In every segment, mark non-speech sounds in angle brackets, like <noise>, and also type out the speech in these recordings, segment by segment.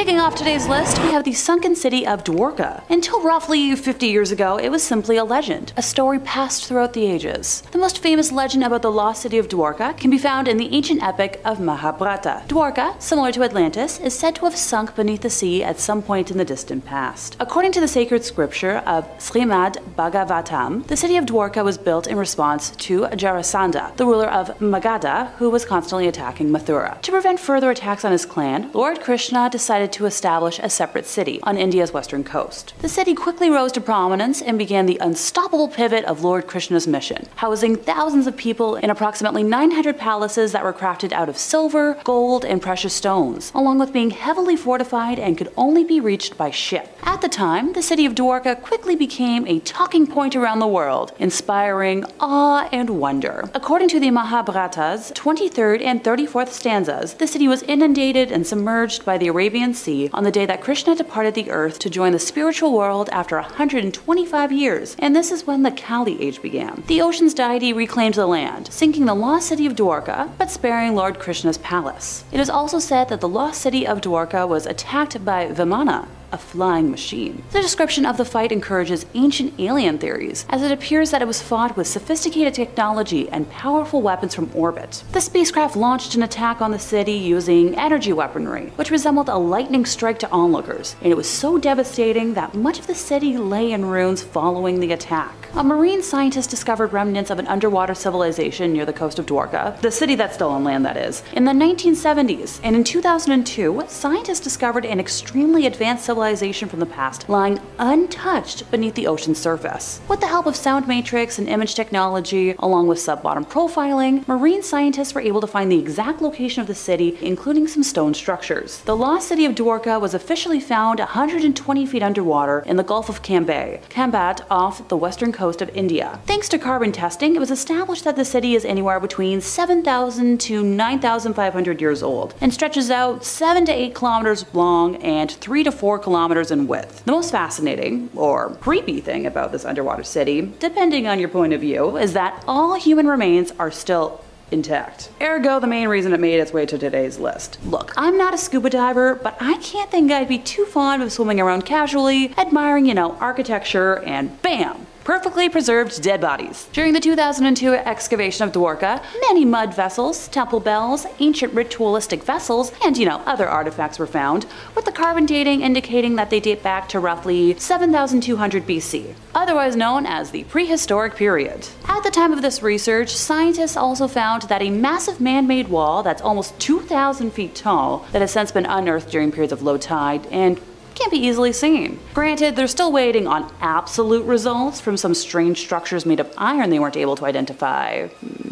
Kicking off today's list, we have the sunken city of Dwarka. Until roughly 50 years ago, it was simply a legend, a story passed throughout the ages. The most famous legend about the lost city of Dwarka can be found in the ancient epic of Mahabharata. Dwarka, similar to Atlantis, is said to have sunk beneath the sea at some point in the distant past. According to the sacred scripture of Srimad Bhagavatam, the city of Dwarka was built in response to Jarasandha, the ruler of Magadha, who was constantly attacking Mathura. To prevent further attacks on his clan, Lord Krishna decided to establish a separate city on India's western coast. The city quickly rose to prominence and began the unstoppable pivot of Lord Krishna's mission, housing thousands of people in approximately 900 palaces that were crafted out of silver, gold, and precious stones, along with being heavily fortified and could only be reached by ship. At the time, the city of Dwarka quickly became a talking point around the world, inspiring awe and wonder. According to the Mahabharata's 23rd and 34th stanzas, the city was inundated and submerged by the Arabian On the day that Krishna departed the earth to join the spiritual world after 125 years, and this is when the Kali age began. The ocean's deity reclaimed the land, sinking the lost city of Dwarka, but sparing Lord Krishna's palace. It is also said that the lost city of Dwarka was attacked by Vimana, a flying machine. The description of the fight encourages ancient alien theories, as it appears that it was fought with sophisticated technology and powerful weapons from orbit. The spacecraft launched an attack on the city using energy weaponry, which resembled a lightning strike to onlookers, and it was so devastating that much of the city lay in ruins following the attack. A marine scientist discovered remnants of an underwater civilization near the coast of Dwarka, the city that's still on land that is, in the 1970s, and in 2002, scientists discovered an extremely advanced civilization from the past lying untouched beneath the ocean's surface. With the help of sound matrix and image technology, along with sub-bottom profiling, marine scientists were able to find the exact location of the city, including some stone structures. The lost city of Dwarka was officially found 120 feet underwater in the Gulf of Cambay, Khambhat off the western coast of India. Thanks to carbon testing, it was established that the city is anywhere between 7,000 to 9,500 years old and stretches out 7 to 8 kilometers long and 3 to 4 kilometers in width. The most fascinating, or creepy thing about this underwater city, depending on your point of view, is that all human remains are still intact. Ergo, the main reason it made its way to today's list. Look, I'm not a scuba diver, but I can't think I'd be too fond of swimming around casually, admiring, you know, architecture, and bam, perfectly preserved dead bodies. During the 2002 excavation of Dwarka, many mud vessels, temple bells, ancient ritualistic vessels, and you know, other artifacts were found, with the carbon dating indicating that they date back to roughly 7200 BC, otherwise known as the prehistoric period. At the time of this research, scientists also found that a massive man-made wall that's almost 2,000 feet tall that has since been unearthed during periods of low tide and can't be easily seen. Granted, they're still waiting on absolute results from some strange structures made of iron they weren't able to identify.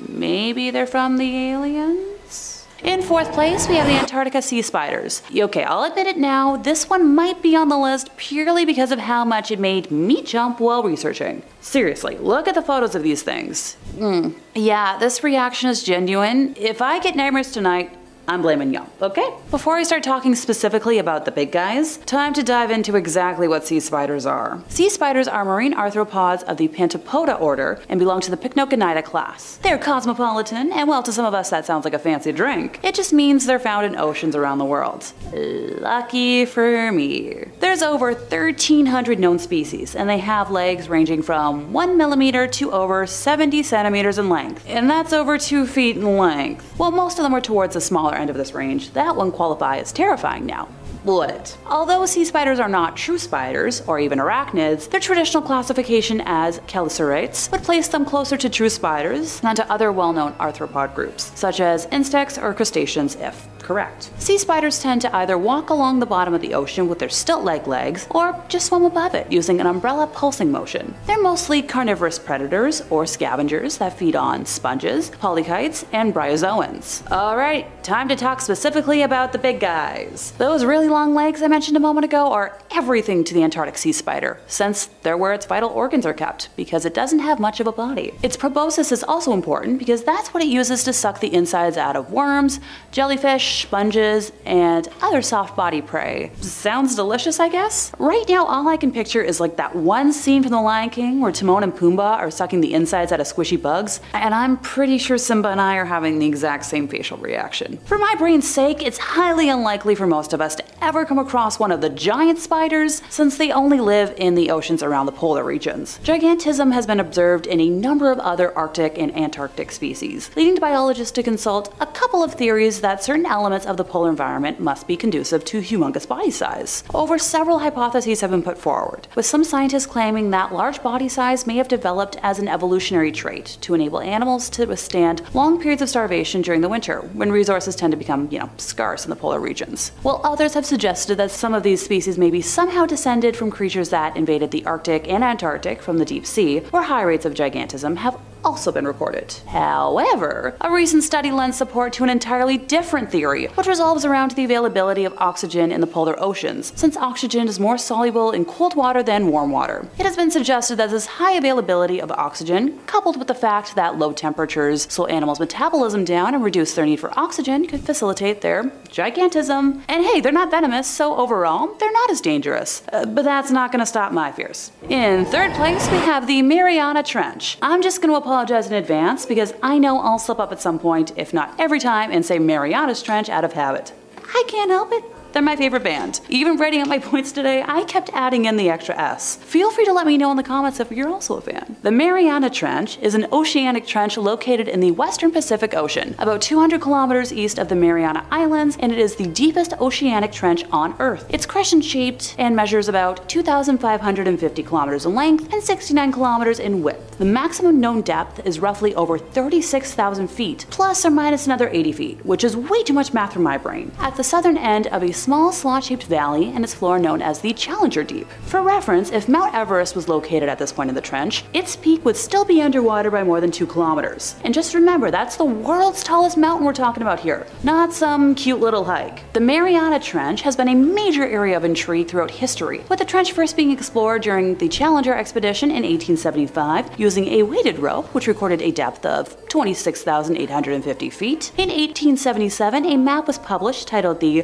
Maybe they're from the aliens? In fourth place, we have the Antarctica sea spiders. Okay, I'll admit it now, this one might be on the list purely because of how much it made me jump while researching. Seriously, look at the photos of these things. Mm. Yeah, this reaction is genuine. If I get nightmares tonight, I'm blaming y'all, okay? Before I start talking specifically about the big guys, time to dive into exactly what sea spiders are. Sea spiders are marine arthropods of the Pantopoda order and belong to the Pycnogonida class. They're cosmopolitan, and well, to some of us that sounds like a fancy drink. It just means they're found in oceans around the world. Lucky for me. There's over 1,300 known species, and they have legs ranging from 1 millimeter to over 70 centimeters in length, and that's over 2 feet in length. While most of them are towards the smaller end of this range, that one qualify as terrifying now. Would it? Although sea spiders are not true spiders, or even arachnids, their traditional classification as chelicerates would place them closer to true spiders than to other well-known arthropod groups, such as insects or crustaceans if correct. Sea spiders tend to either walk along the bottom of the ocean with their stilt-like legs, or just swim above it using an umbrella pulsing motion. They're mostly carnivorous predators or scavengers that feed on sponges, polychaetes, and bryozoans. Alright, time to talk specifically about the big guys. Those really long legs I mentioned a moment ago are everything to the Antarctic sea spider, since they're where its vital organs are kept, because it doesn't have much of a body. Its proboscis is also important because that's what it uses to suck the insides out of worms, jellyfish, sponges, and other soft body prey. Sounds delicious, I guess? Right now, all I can picture is like that one scene from The Lion King where Timon and Pumbaa are sucking the insides out of squishy bugs, and I'm pretty sure Simba and I are having the exact same facial reaction. For my brain's sake, it's highly unlikely for most of us to ever come across one of the giant spiders since they only live in the oceans around the polar regions. Gigantism has been observed in a number of other Arctic and Antarctic species, leading to biologists to consult a couple of theories that certain elements of the polar environment must be conducive to humongous body size. Over several hypotheses have been put forward, with some scientists claiming that large body size may have developed as an evolutionary trait to enable animals to withstand long periods of starvation during the winter, when resources tend to become, you know, scarce in the polar regions. While others have suggested that some of these species may be somehow descended from creatures that invaded the Arctic and Antarctic from the deep sea, where high rates of gigantism have also been reported. However, a recent study lends support to an entirely different theory, which revolves around the availability of oxygen in the polar oceans, since oxygen is more soluble in cold water than warm water. It has been suggested that this high availability of oxygen, coupled with the fact that low temperatures slow animals' metabolism down and reduce their need for oxygen, could facilitate their gigantism. And hey, they're not venomous, so overall, they're not as dangerous. Uh, but that's not gonna stop my fears. In third place, we have the Mariana Trench. I'm just gonna apologize in advance because I know I'll slip up at some point, if not every time, and say Marianas Trench out of habit. I can't help it. They're my favorite band. Even writing up my <laughs> points today, I kept adding in the extra S. Feel free to let me know in the comments if you're also a fan. The Mariana Trench is an oceanic trench located in the western Pacific Ocean, about 200 kilometers east of the Mariana Islands, and it is the deepest oceanic trench on Earth. It's crescent shaped and measures about 2,550 kilometers in length and 69 kilometers in width. The maximum known depth is roughly over 36,000 feet, plus or minus another 80 feet, which is way too much math for my brain. At the southern end of a small slot-shaped valley and its floor known as the Challenger Deep. For reference, if Mount Everest was located at this point in the trench, its peak would still be underwater by more than 2 kilometers. And just remember, that's the world's tallest mountain we're talking about here, not some cute little hike. The Mariana Trench has been a major area of intrigue throughout history, with the trench first being explored during the Challenger expedition in 1875 using a weighted rope, which recorded a depth of 26,850 feet. In 1877, a map was published titled the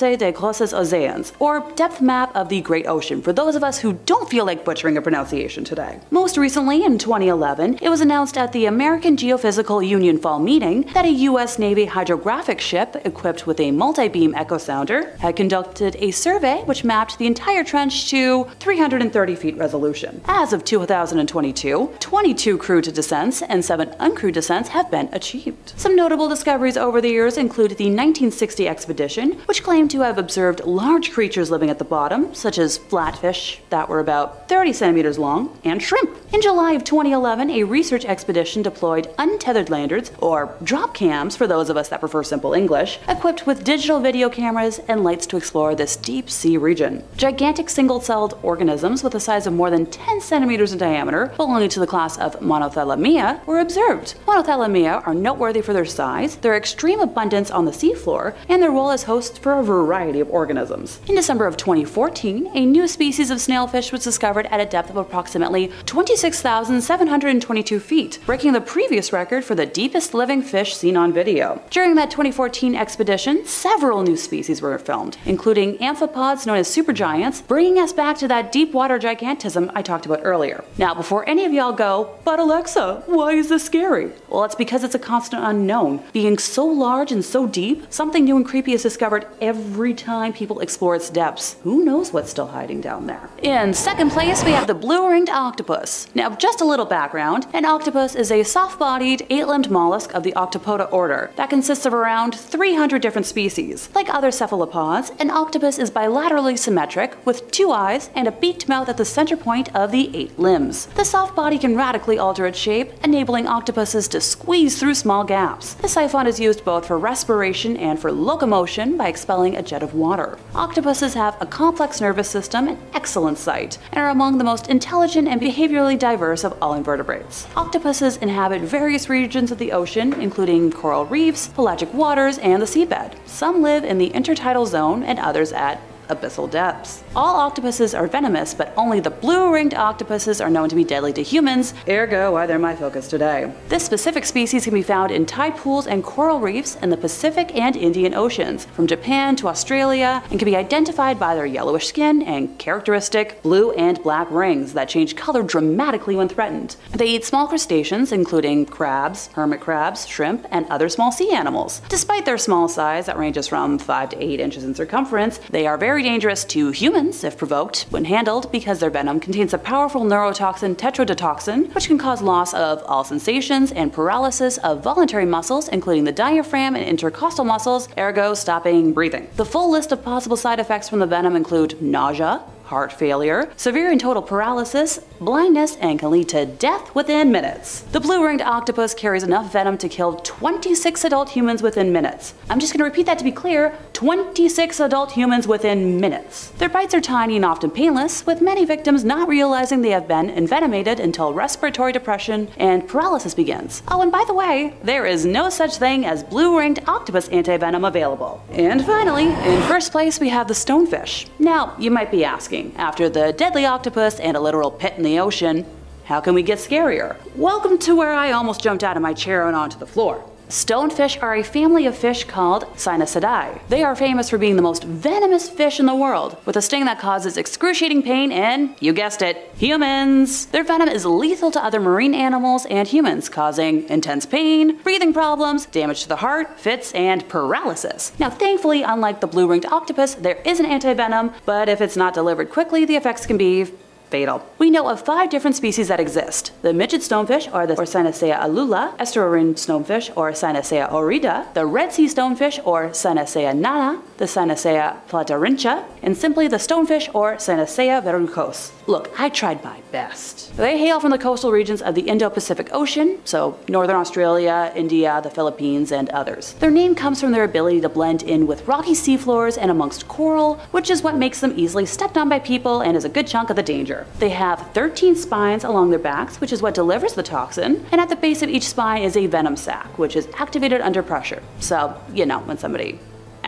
Tiefenkarte de Grosses Oceans, or Depth Map of the Great Ocean, for those of us who don't feel like butchering a pronunciation today. Most recently, in 2011, it was announced at the American Geophysical Union Fall meeting that a U.S. Navy hydrographic ship equipped with a multi-beam echo sounder had conducted a survey which mapped the entire trench to 330 feet resolution. As of 2022, 22 crewed descents and 7 uncrewed descents have been achieved. Some notable discoveries over the years include the 1960 expedition, which claimed to have observed large creatures living at the bottom, such as flatfish that were about 30 centimeters long, and shrimp. In July of 2011, a research expedition deployed untethered landers, or drop cams for those of us that prefer simple English, equipped with digital video cameras and lights to explore this deep sea region. Gigantic single-celled organisms with a size of more than 10 centimeters in diameter, belonging to the class of Monothalamea, were observed. Monothalamea are noteworthy for their size, their extreme abundance on the seafloor, and their role as hosts for a variety of organisms. In December of 2014, a new species of snailfish was discovered at a depth of approximately 26,722 feet, breaking the previous record for the deepest living fish seen on video. During that 2014 expedition, several new species were filmed, including amphipods known as supergiants, bringing us back to that deep water gigantism I talked about earlier. Now, before any of y'all go, but Alexa, why is this scary? Well, it's because it's a constant unknown. Being so large and so deep, something new and creepy is discovered every time people explore its depths. Who knows what's still hiding down there? In second place, we have the blue-ringed octopus. Now, just a little background. An octopus is a soft-bodied, eight-limbed mollusk of the Octopoda order that consists of around 300 different species. Like other cephalopods, an octopus is bilaterally symmetric with two eyes and a beaked mouth at the center point of the eight limbs. The soft body can radically alter its shape, enabling octopuses to squeeze through small gaps. The siphon is used both for respiration and for locomotion by expelling a jet of water. Octopuses have a complex nervous system and excellent sight, and are among the most intelligent and behaviorally diverse of all invertebrates. Octopuses inhabit various regions of the ocean, including coral reefs, pelagic waters, and the seabed. Some live in the intertidal zone and others at abyssal depths. All octopuses are venomous, but only the blue-ringed octopuses are known to be deadly to humans, ergo why they're my focus today. This specific species can be found in tide pools and coral reefs in the Pacific and Indian Oceans, from Japan to Australia, and can be identified by their yellowish skin and characteristic blue and black rings that change color dramatically when threatened. They eat small crustaceans, including crabs, hermit crabs, shrimp, and other small sea animals. Despite their small size that ranges from 5 to 8 inches in circumference, they are very dangerous to humans if provoked when handled because their venom contains a powerful neurotoxin tetrodotoxin, which can cause loss of all sensations and paralysis of voluntary muscles, including the diaphragm and intercostal muscles, ergo stopping breathing. The full list of possible side effects from the venom include nausea, heart failure, severe and total paralysis, blindness, and can lead to death within minutes. The blue-ringed octopus carries enough venom to kill 26 adult humans within minutes. I'm just gonna repeat that to be clear, 26 adult humans within minutes. Their bites are tiny and often painless, with many victims not realizing they have been envenomated until respiratory depression and paralysis begins. Oh, and by the way, there is no such thing as blue-ringed octopus antivenom available. And finally, in first place we have the stonefish. Now, you might be asking, after the deadly octopus and a literal pit in the ocean, how can we get scarier? Welcome to where I almost jumped out of my chair and onto the floor. Stonefish are a family of fish called Cynocidae. They are famous for being the most venomous fish in the world, with a sting that causes excruciating pain in, you guessed it, humans. Their venom is lethal to other marine animals and humans, causing intense pain, breathing problems, damage to the heart, fits, and paralysis. Now thankfully, unlike the blue-ringed octopus, there is an antivenom, but if it's not delivered quickly, the effects can be fatal. We know of five different species that exist. The midget stonefish, or the Synanceia alula, estuarine stonefish, or Synanceia orida, the Red Sea stonefish, or Synanceia nana, the Synanceia platarincha, and simply the stonefish, or Synanceia verrucos. Look, I tried my best. They hail from the coastal regions of the Indo-Pacific Ocean, so northern Australia, India, the Philippines, and others. Their name comes from their ability to blend in with rocky seafloors and amongst coral, which is what makes them easily stepped on by people and is a good chunk of the danger. They have 13 spines along their backs, which is what delivers the toxin, and at the base of each spine is a venom sac, which is activated under pressure. So, you know, when somebody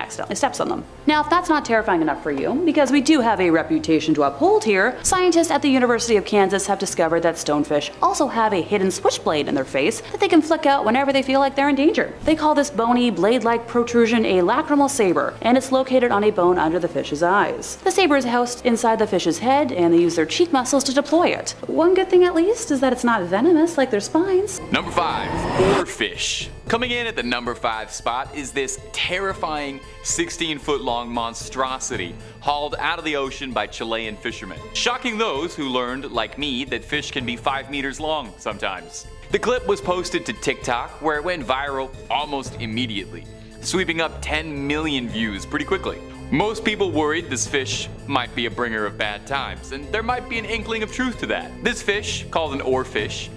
accidentally steps on them. Now, if that's not terrifying enough for you, because we do have a reputation to uphold here, scientists at the University of Kansas have discovered that stonefish also have a hidden switchblade in their face that they can flick out whenever they feel like they're in danger. They call this bony, blade-like protrusion a lacrimal saber, and it's located on a bone under the fish's eyes. The saber is housed inside the fish's head, and they use their cheek muscles to deploy it. One good thing at least is that it's not venomous like their spines. Number 5. Oarfish. Coming in at the number 5 spot is this terrifying 16 foot long monstrosity hauled out of the ocean by Chilean fishermen. Shocking those who learned, like me, that fish can be 5 meters long sometimes. The clip was posted to TikTok where it went viral almost immediately, sweeping up 10 million views pretty quickly. Most people worried this fish might be a bringer of bad times, and there might be an inkling of truth to that. This fish, called an oarfish,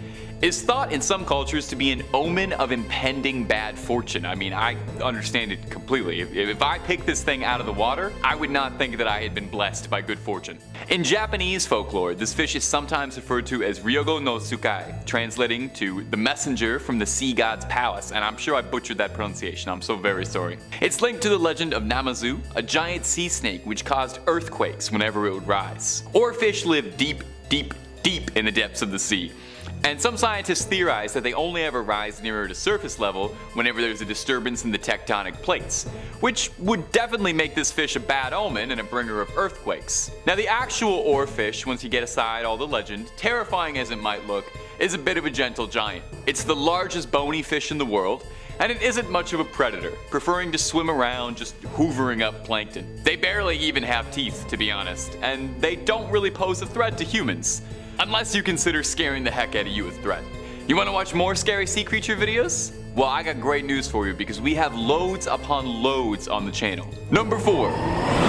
is thought in some cultures to be an omen of impending bad fortune. I mean, I understand it completely. If, if, I picked this thing out of the water, I would not think that I had been blessed by good fortune. In Japanese folklore, this fish is sometimes referred to as Ryogo no Tsukai, translating to the messenger from the sea god's palace, and I'm sure I butchered that pronunciation, I'm so very sorry. It's linked to the legend of Namazu, a giant sea snake which caused earthquakes whenever it would rise. Oarfish live deep, deep, deep in the depths of the sea. And some scientists theorize that they only ever rise nearer to surface level whenever there's a disturbance in the tectonic plates, which would definitely make this fish a bad omen and a bringer of earthquakes. Now the actual oarfish, once you get aside all the legend, terrifying as it might look, is a bit of a gentle giant. It's the largest bony fish in the world, and it isn't much of a predator, preferring to swim around just hoovering up plankton. They barely even have teeth, to be honest, and they don't really pose a threat to humans. Unless you consider scaring the heck out of you a threat. You want to watch more scary sea creature videos? Well, I got great news for you because we have loads upon loads on the channel. Number 4.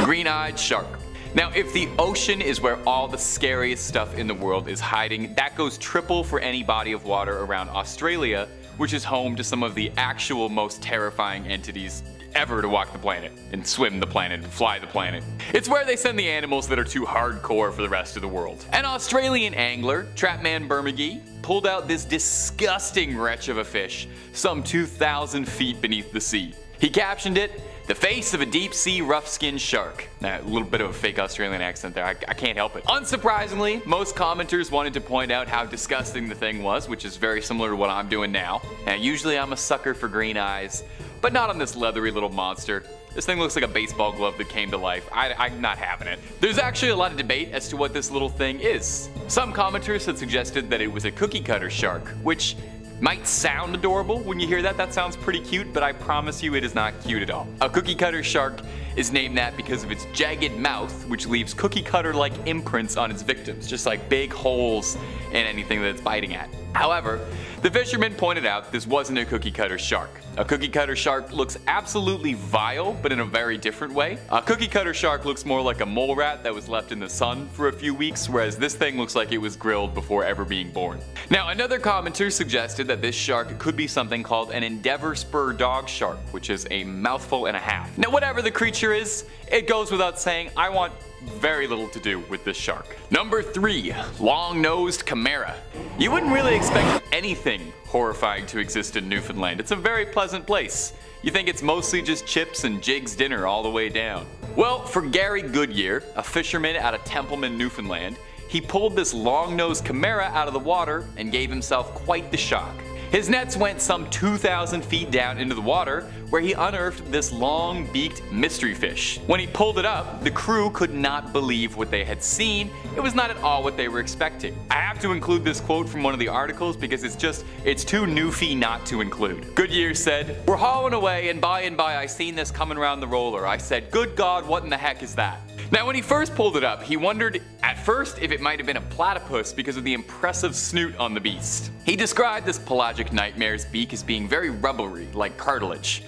Green-Eyed Shark. Now, if the ocean is where all the scariest stuff in the world is hiding, that goes triple for any body of water around Australia, which is home to some of the actual most terrifying entities ever to walk the planet, and swim the planet, and fly the planet. It's where they send the animals that are too hardcore for the rest of the world. An Australian angler, Trapman Bermagui, pulled out this disgusting wretch of a fish some 2,000 feet beneath the sea. He captioned it, the face of a deep sea rough skinned shark. a little bit of a fake Australian accent there, I, I can't help it. Unsurprisingly, most commenters wanted to point out how disgusting the thing was, which is very similar to what I'm doing now. Now, usually I'm a sucker for green eyes, but not on this leathery little monster. This thing looks like a baseball glove that came to life. I, am not having it. There's actually a lot of debate as to what this little thing is. Some commenters had suggested that it was a cookie cutter shark, which might sound adorable when you hear that, that sounds pretty cute, but I promise you it is not cute at all. A cookie cutter shark is named that because of its jagged mouth, which leaves cookie cutter like imprints on its victims, just like big holes in anything that it's biting at. However, the fisherman pointed out this wasn't a cookie cutter shark. A cookie cutter shark looks absolutely vile, but in a very different way. A cookie cutter shark looks more like a mole rat that was left in the sun for a few weeks, whereas this thing looks like it was grilled before ever being born. Now, another commenter suggested that this shark could be something called an Endeavour spur dog shark, which is a mouthful and a half. Now, whatever the creature is, it goes without saying, I want very little to do with this shark. Number 3. Long-nosed Chimera. You wouldn't really expect anything horrifying to exist in Newfoundland. It's a very pleasant place. You think it's mostly just chips and Jiggs dinner all the way down. Well, for Gary Goodyear, a fisherman out of Templeman, Newfoundland, he pulled this long-nosed chimera out of the water and gave himself quite the shock. His nets went some 2,000 feet down into the water where he unearthed this long beaked mystery fish. When he pulled it up, the crew could not believe what they had seen. It was not at all what they were expecting. I have to include this quote from one of the articles because it's just, it's too newfie not to include. Goodyear said, We're hauling away and by and by I seen this coming around the roller. I said, good God, what in the heck is that? Now when he first pulled it up, he wondered at first if it might have been a platypus because of the impressive snoot on the beast. He described this pelagic nightmare's beak as being very rubbery, like cartilage.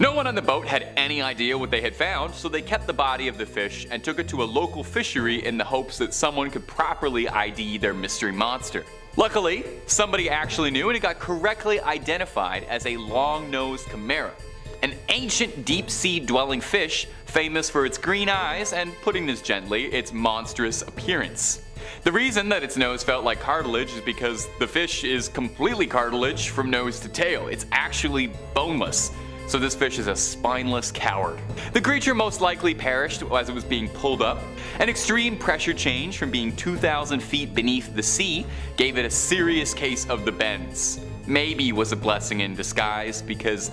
No one on the boat had any idea what they had found, so they kept the body of the fish and took it to a local fishery in the hopes that someone could properly ID their mystery monster. Luckily, somebody actually knew and it got correctly identified as a long-nosed chimera, an ancient deep sea dwelling fish famous for its green eyes and, putting this gently, its monstrous appearance. The reason that its nose felt like cartilage is because the fish is completely cartilage from nose to tail. It's actually boneless. So this fish is a spineless coward. The creature most likely perished as it was being pulled up. An extreme pressure change from being 2,000 feet beneath the sea gave it a serious case of the bends. Maybe was a blessing in disguise because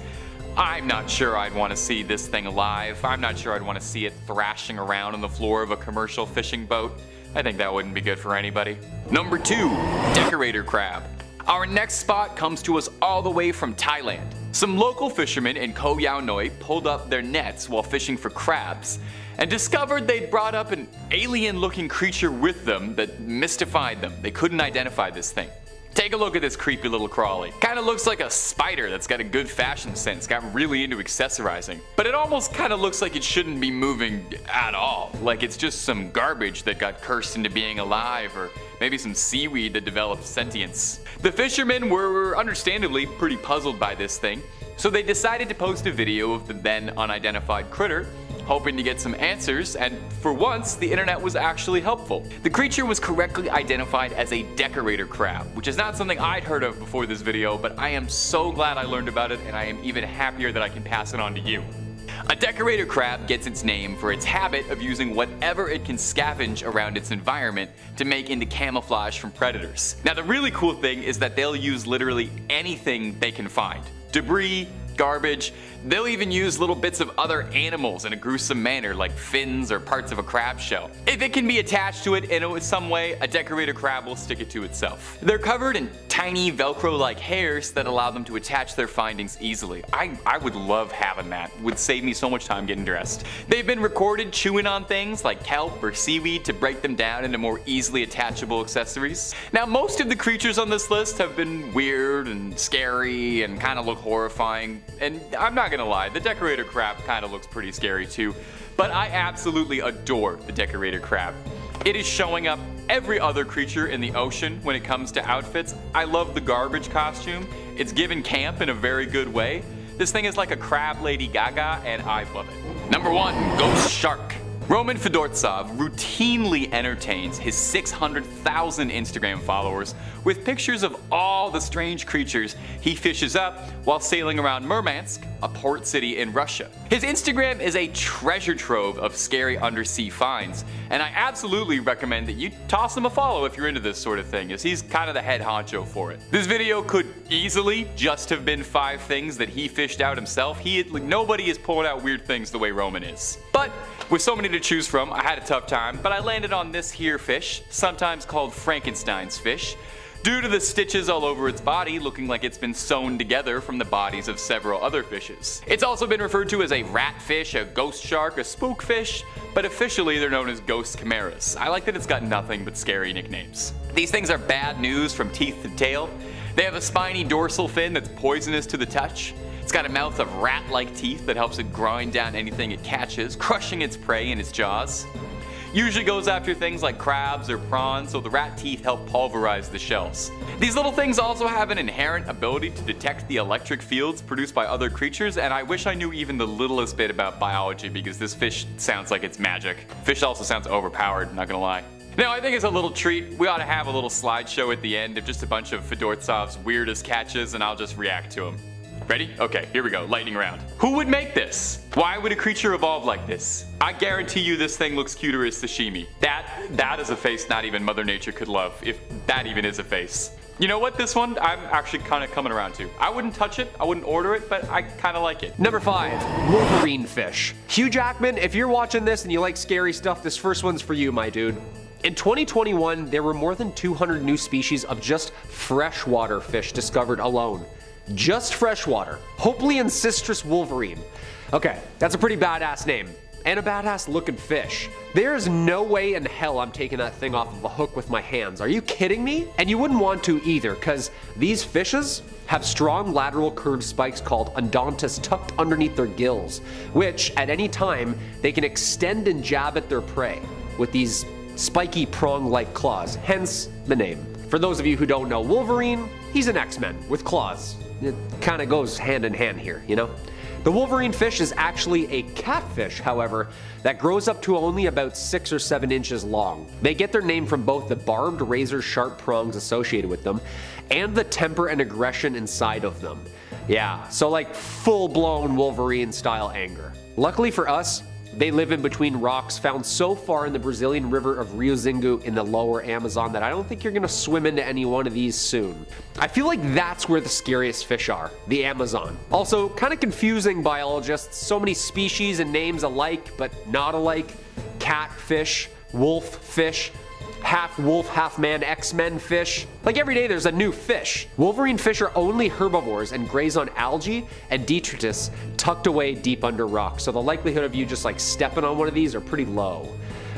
I'm not sure I'd want to see this thing alive. I'm not sure I'd want to see it thrashing around on the floor of a commercial fishing boat. I think that wouldn't be good for anybody. Number 2. Decorator Crab. Our next spot comes to us all the way from Thailand. Some local fishermen in Koh Yao Noi pulled up their nets while fishing for crabs and discovered they'd brought up an alien looking creature with them that mystified them. They couldn't identify this thing. Take a look at this creepy little crawly. Kinda looks like a spider that's got a good fashion sense, got really into accessorizing. But it almost kinda looks like it shouldn't be moving at all. Like it's just some garbage that got cursed into being alive, or maybe some seaweed that developed sentience. The fishermen were understandably pretty puzzled by this thing, so they decided to post a video of the then unidentified critter hoping to get some answers, and for once, the internet was actually helpful. The creature was correctly identified as a decorator crab, which is not something I'd heard of before this video, but I am so glad I learned about it, and I am even happier that I can pass it on to you. A decorator crab gets its name for its habit of using whatever it can scavenge around its environment to make into camouflage from predators. Now the really cool thing is that they'll use literally anything they can find. Debris, garbage. They'll even use little bits of other animals in a gruesome manner like fins or parts of a crab shell. If it can be attached to it in some way, a decorator crab will stick it to itself. They're covered in tiny velcro-like hairs that allow them to attach their findings easily. I, I would love having that. Would save me so much time getting dressed. They've been recorded chewing on things like kelp or seaweed to break them down into more easily attachable accessories. Now most of the creatures on this list have been weird and scary and kind of look horrifying and I'm not gonna lie, the decorator crab kind of looks pretty scary too, but I absolutely adore the decorator crab. It is showing up every other creature in the ocean when it comes to outfits. I love the garbage costume. It's given camp in a very good way. This thing is like a crab Lady Gaga and I love it. Number one, Ghost Shark. Roman Fedortsov routinely entertains his 600,000 Instagram followers with pictures of all the strange creatures he fishes up while sailing around Murmansk, a port city in Russia. His Instagram is a treasure trove of scary undersea finds, and I absolutely recommend that you toss him a follow if you're into this sort of thing, as he's kind of the head honcho for it. This video could easily just have been five things that he fished out himself. He like, nobody is pulling out weird things the way Roman is. But with so many to choose from, I had a tough time, but I landed on this here fish, sometimes called Frankenstein's fish due to the stitches all over its body looking like it's been sewn together from the bodies of several other fishes. It's also been referred to as a ratfish, a ghost shark, a spookfish, but officially they're known as ghost chimeras. I like that it's got nothing but scary nicknames. These things are bad news from teeth to tail. They have a spiny dorsal fin that's poisonous to the touch. It's got a mouth of rat-like teeth that helps it grind down anything it catches, crushing its prey in its jaws. Usually goes after things like crabs or prawns, so the rat teeth help pulverize the shells. These little things also have an inherent ability to detect the electric fields produced by other creatures, and I wish I knew even the littlest bit about biology because this fish sounds like it's magic. Fish also sounds overpowered, not gonna lie. Now, I think as a little treat, we ought to have a little slideshow at the end of just a bunch of Fedortsov's weirdest catches, and I'll just react to them. Ready? Okay, here we go, lightning round. Who would make this? Why would a creature evolve like this? I guarantee you this thing looks cuter as sashimi. That, that is a face not even Mother Nature could love, if that even is a face. You know what, this one, I'm actually kind of coming around to. I wouldn't touch it, I wouldn't order it, but I kind of like it. Number 5. Wolverine Fish. Hugh Jackman, if you're watching this and you like scary stuff, this first one's for you, my dude. In 2021, there were more than 200 new species of just freshwater fish discovered alone just freshwater, Hopliancistrus wolverine. Okay, that's a pretty badass name. And a badass looking fish. There's no way in hell I'm taking that thing off of a hook with my hands. Are you kidding me? And you wouldn't want to either, because these fishes have strong lateral curved spikes called odontodes tucked underneath their gills, which at any time they can extend and jab at their prey with these spiky prong-like claws, hence the name. For those of you who don't know Wolverine, he's an X-Men with claws it kind of goes hand in hand here, you know? The wolverine fish is actually a catfish, however, that grows up to only about 6 or 7 inches long. They get their name from both the barbed razor sharp prongs associated with them and the temper and aggression inside of them. Yeah, so like full blown Wolverine style anger. Luckily for us, they live in between rocks found so far in the Brazilian river of Rio Xingu in the lower Amazon that I don't think you're gonna swim into any one of these soon. I feel like that's where the scariest fish are, the Amazon. Also, kind of confusing biologists, so many species and names alike but not alike. Catfish, wolf fish, half wolf, half man X-Men fish. Like every day there's a new fish. Wolverine fish are only herbivores and graze on algae and detritus tucked away deep under rocks. So the likelihood of you just like stepping on one of these are pretty low.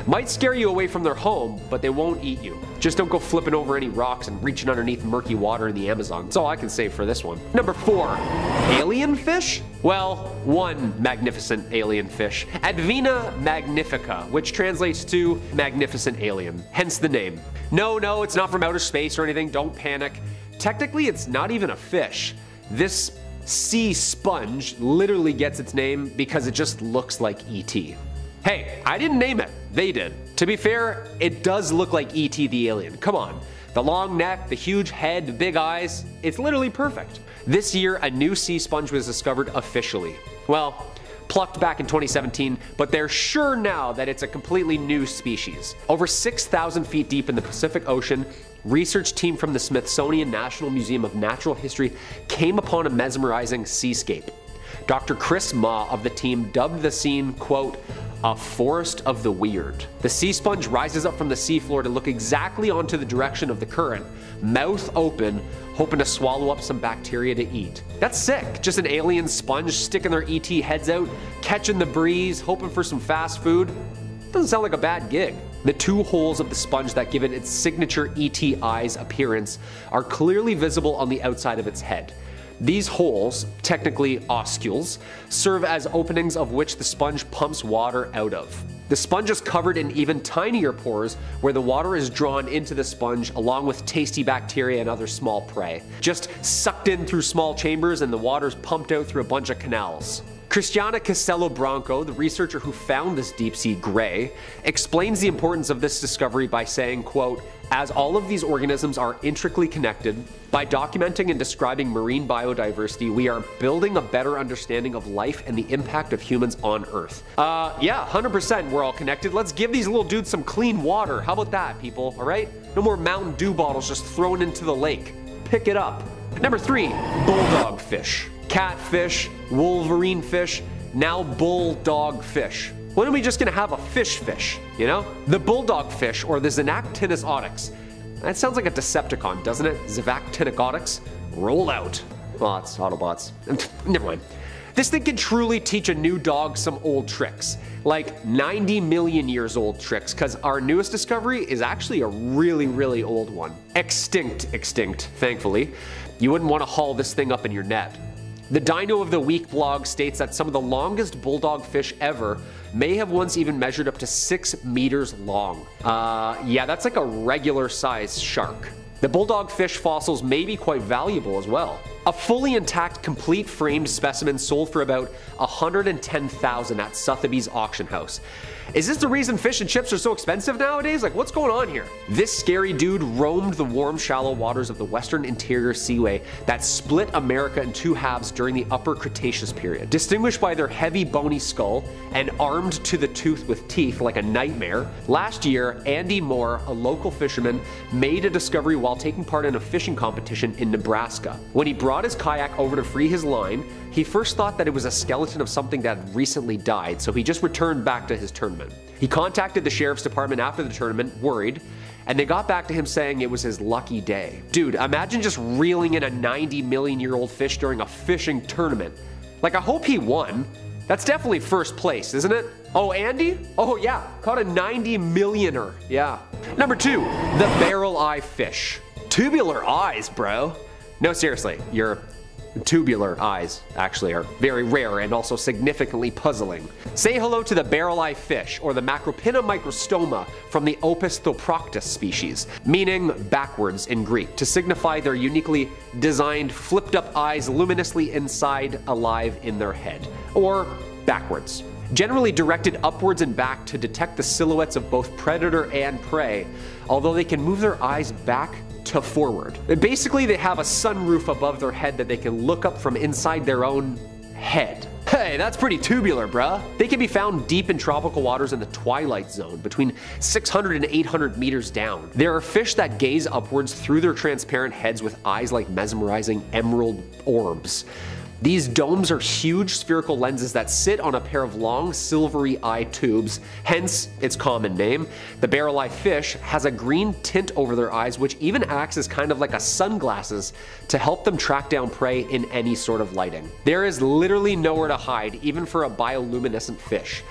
Might scare you away from their home, but they won't eat you. Just don't go flipping over any rocks and reaching underneath murky water in the Amazon. That's all I can say for this one. Number four, alien fish? Well, one magnificent alien fish, Advena magnifica, which translates to magnificent alien, hence the name. No, no, it's not from outer space or anything, don't panic. Technically, it's not even a fish. This sea sponge literally gets its name because it just looks like E.T. Hey, I didn't name it, they did. To be fair, it does look like E.T. the alien, come on. The long neck, the huge head, the big eyes, it's literally perfect. This year, a new sea sponge was discovered officially. Well, plucked back in 2017, but they're sure now that it's a completely new species. Over 6,000 feet deep in the Pacific Ocean, research team from the Smithsonian National Museum of Natural History came upon a mesmerizing seascape. Dr. Chris Mah of the team dubbed the scene, quote, a forest of the weird. The sea sponge rises up from the seafloor to look exactly onto the direction of the current, mouth open, hoping to swallow up some bacteria to eat. That's sick. Just an alien sponge sticking their ET heads out, catching the breeze, hoping for some fast food. Doesn't sound like a bad gig. The two holes of the sponge that give it its signature ET eyes appearance are clearly visible on the outside of its head. These holes, technically oscules, serve as openings of which the sponge pumps water out of. The sponge is covered in even tinier pores where the water is drawn into the sponge along with tasty bacteria and other small prey. Just sucked in through small chambers and the water is pumped out through a bunch of canals. Cristiana Castello Branco, the researcher who found this deep sea gray, explains the importance of this discovery by saying, quote, as all of these organisms are intricately connected, by documenting and describing marine biodiversity, we are building a better understanding of life and the impact of humans on Earth. Uh, yeah, 100% we're all connected. Let's give these little dudes some clean water. How about that, people? All right? No more Mountain Dew bottles just thrown into the lake. Pick it up. Number three, bulldog fish. Catfish, wolverine fish, now bulldog fish. When are we just gonna have a fish fish, you know? The bulldog fish, or the Xiphactinus audax. That sounds like a Decepticon, doesn't it? Audax? Roll out. Bots, Autobots. <laughs> Never mind. This thing can truly teach a new dog some old tricks. Like 90 million years old tricks, because our newest discovery is actually a really, really old one. Extinct, extinct, thankfully. You wouldn't want to haul this thing up in your net. The Dino of the Week blog states that some of the longest bulldog fish ever may have once even measured up to 6 meters long. Uh, yeah, that's like a regular sized shark. The bulldog fish fossils may be quite valuable as well. A fully intact, complete framed specimen sold for about 110,000 at Sotheby's auction house. Is this the reason fish and chips are so expensive nowadays? Like, what's going on here? This scary dude roamed the warm, shallow waters of the western interior seaway that split America in two halves during the Upper Cretaceous period. Distinguished by their heavy, bony skull and armed to the tooth with teeth like a nightmare, last year, Andy Moore, a local fisherman, made a discovery while taking part in a fishing competition in Nebraska. When he brought his kayak over to free his line, he first thought that it was a skeleton of something that had recently died, so he just returned back to his tournament. He contacted the sheriff's department after the tournament, worried, and they got back to him saying it was his lucky day. Dude, imagine just reeling in a 90 million year old fish during a fishing tournament. Like, I hope he won. That's definitely first place, isn't it? Oh, Andy? Oh, yeah, caught a 90 millioner. Yeah. Number two, the barrel eye fish. Tubular eyes, bro. No, seriously, you're tubular eyes, actually, are very rare and also significantly puzzling. Say hello to the barrel eye fish, or the Macropinna microstoma from the Opisthoproctus species, meaning backwards in Greek, to signify their uniquely designed flipped up eyes luminously inside alive in their head, or backwards generally directed upwards and back to detect the silhouettes of both predator and prey, although they can move their eyes back to forward. Basically, they have a sunroof above their head that they can look up from inside their own head. Hey, that's pretty tubular, bruh. They can be found deep in tropical waters in the twilight zone, between 600 and 800 meters down. There are fish that gaze upwards through their transparent heads with eyes like mesmerizing emerald orbs. These domes are huge spherical lenses that sit on a pair of long silvery eye tubes, hence its common name. The barrel eye fish has a green tint over their eyes which even acts as kind of like a sunglasses to help them track down prey in any sort of lighting. There is literally nowhere to hide even for a bioluminescent fish.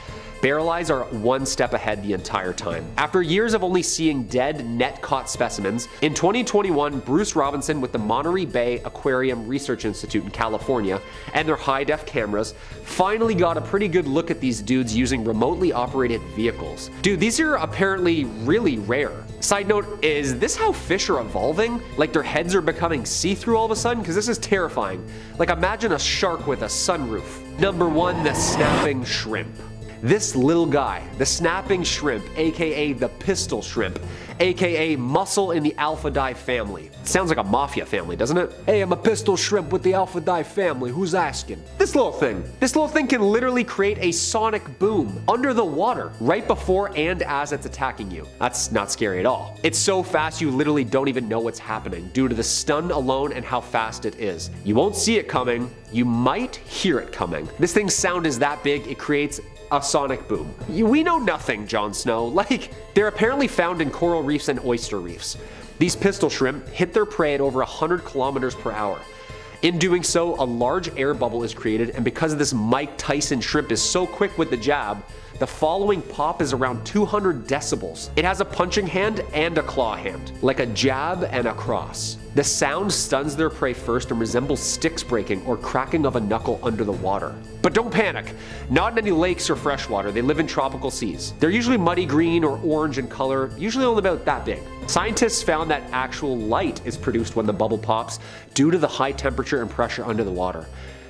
Barrel eyes are one step ahead the entire time. After years of only seeing dead, net caught specimens, in 2021, Bruce Robinson with the Monterey Bay Aquarium Research Institute in California and their high def cameras finally got a pretty good look at these dudes using remotely operated vehicles. Dude, these are apparently really rare. Side note, is this how fish are evolving? Like their heads are becoming see through all of a sudden? Because this is terrifying. Like imagine a shark with a sunroof. Number one, the snapping shrimp. This little guy, the snapping shrimp, aka the pistol shrimp, aka muscle in the Alpha Die family. Sounds like a mafia family, doesn't it? Hey, I'm a pistol shrimp with the Alpha Die family, who's asking? This little thing. This little thing can literally create a sonic boom under the water right before and as it's attacking you. That's not scary at all. It's so fast you literally don't even know what's happening due to the stun alone and how fast it is. You won't see it coming, you might hear it coming. This thing's sound is that big, it creates a sonic boom. We know nothing, Jon Snow. <laughs> Like, they're apparently found in coral reefs and oyster reefs. These pistol shrimp hit their prey at over 100 kilometers per hour. In doing so, a large air bubble is created, and because this Mike Tyson shrimp is so quick with the jab, the following pop is around 200 decibels. It has a punching hand and a claw hand, like a jab and a cross. The sound stuns their prey first and resembles sticks breaking or cracking of a knuckle under the water. But don't panic, not in any lakes or freshwater, they live in tropical seas. They're usually muddy green or orange in color, usually only about that big. Scientists found that actual light is produced when the bubble pops due to the high temperature and pressure under the water.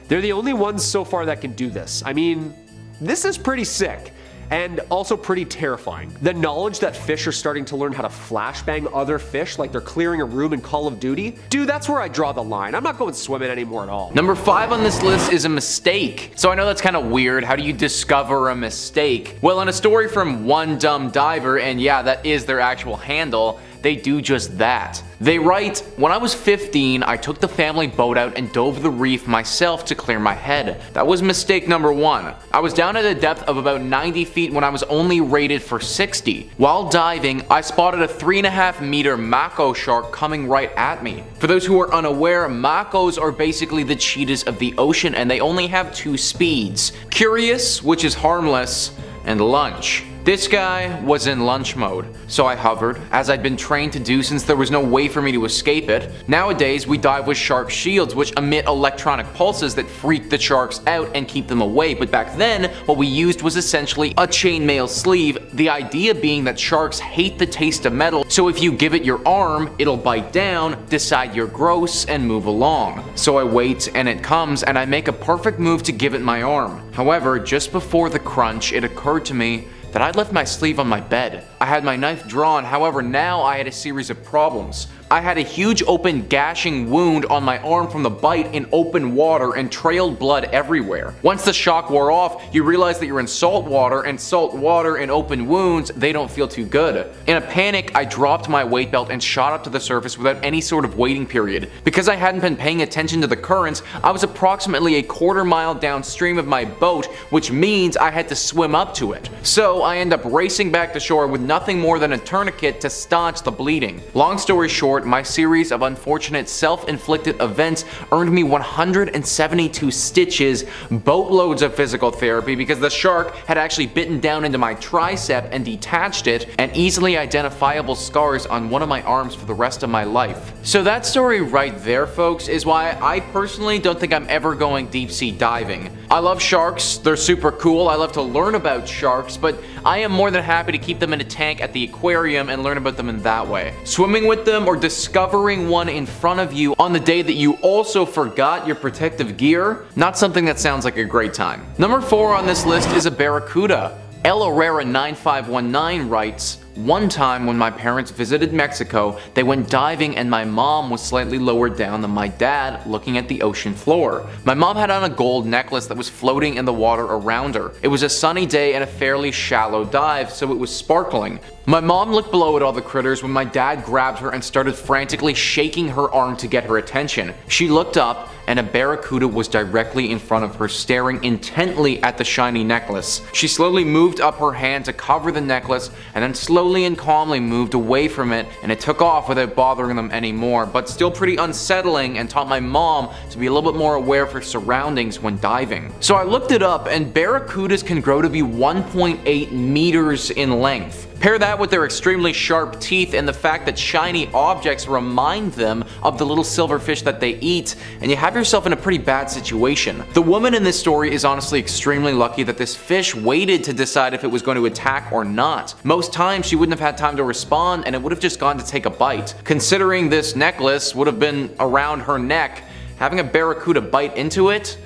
They're the only ones so far that can do this. I mean, this is pretty sick and also pretty terrifying. The knowledge that fish are starting to learn how to flashbang other fish like they're clearing a room in Call of Duty, dude, that's where I draw the line. I'm not going swimming anymore at all. Number five on this list is a mistake. So I know that's kind of weird. How do you discover a mistake? Well, in a story from One Dumb Diver, and yeah, that is their actual handle, they do just that. They write, When I was 15, I took the family boat out and dove the reef myself to clear my head. That was mistake number one. I was down at a depth of about 90 feet when I was only rated for 60. While diving, I spotted a 3.5 meter mako shark coming right at me. For those who are unaware, makos are basically the cheetahs of the ocean and they only have two speeds. Curious, which is harmless, and lunch. This guy was in lunch mode, so I hovered, as I'd been trained to do since there was no way for me to escape it. Nowadays, we dive with shark shields which emit electronic pulses that freak the sharks out and keep them away, but back then, what we used was essentially a chainmail sleeve, the idea being that sharks hate the taste of metal, so if you give it your arm, it'll bite down, decide you're gross, and move along. So I wait, and it comes, and I make a perfect move to give it my arm. However, just before the crunch, it occurred to me that I'd left my sleeve on my bed. I had my knife drawn, however now I had a series of problems. I had a huge open gashing wound on my arm from the bite in open water and trailed blood everywhere. Once the shock wore off, you realize that you're in salt water and salt water in open wounds, they don't feel too good. In a panic, I dropped my weight belt and shot up to the surface without any sort of waiting period. Because I hadn't been paying attention to the currents, I was approximately a quarter mile downstream of my boat, which means I had to swim up to it. So I end up racing back to shore with more than a tourniquet to staunch the bleeding. Long story short, my series of unfortunate self-inflicted events earned me 172 stitches, boatloads of physical therapy because the shark had actually bitten down into my tricep and detached it, and easily identifiable scars on one of my arms for the rest of my life. So that story right there, folks, is why I personally don't think I'm ever going deep sea diving. I love sharks, they're super cool, I love to learn about sharks, but I am more than happy to keep them in a tank at the aquarium and learn about them in that way. Swimming with them or discovering one in front of you on the day that you also forgot your protective gear, not something that sounds like a great time. Number 4 on this list is a barracuda. El Herrera 9519 writes, one time when my parents visited Mexico, they went diving and my mom was slightly lower down than my dad looking at the ocean floor. My mom had on a gold necklace that was floating in the water around her. It was a sunny day and a fairly shallow dive, so it was sparkling. My mom looked below at all the critters when my dad grabbed her and started frantically shaking her arm to get her attention. She looked up and a barracuda was directly in front of her staring intently at the shiny necklace. She slowly moved up her hand to cover the necklace and then slowly and calmly moved away from it and it took off without bothering them anymore but still pretty unsettling and taught my mom to be a little bit more aware of her surroundings when diving. So I looked it up and barracudas can grow to be 1.8 meters in length. Pair that with their extremely sharp teeth and the fact that shiny objects remind them of the little silver fish that they eat, and you have yourself in a pretty bad situation. The woman in this story is honestly extremely lucky that this fish waited to decide if it was going to attack or not. Most times she wouldn't have had time to respond and it would have just gone to take a bite. Considering this necklace would have been around her neck, having a barracuda bite into it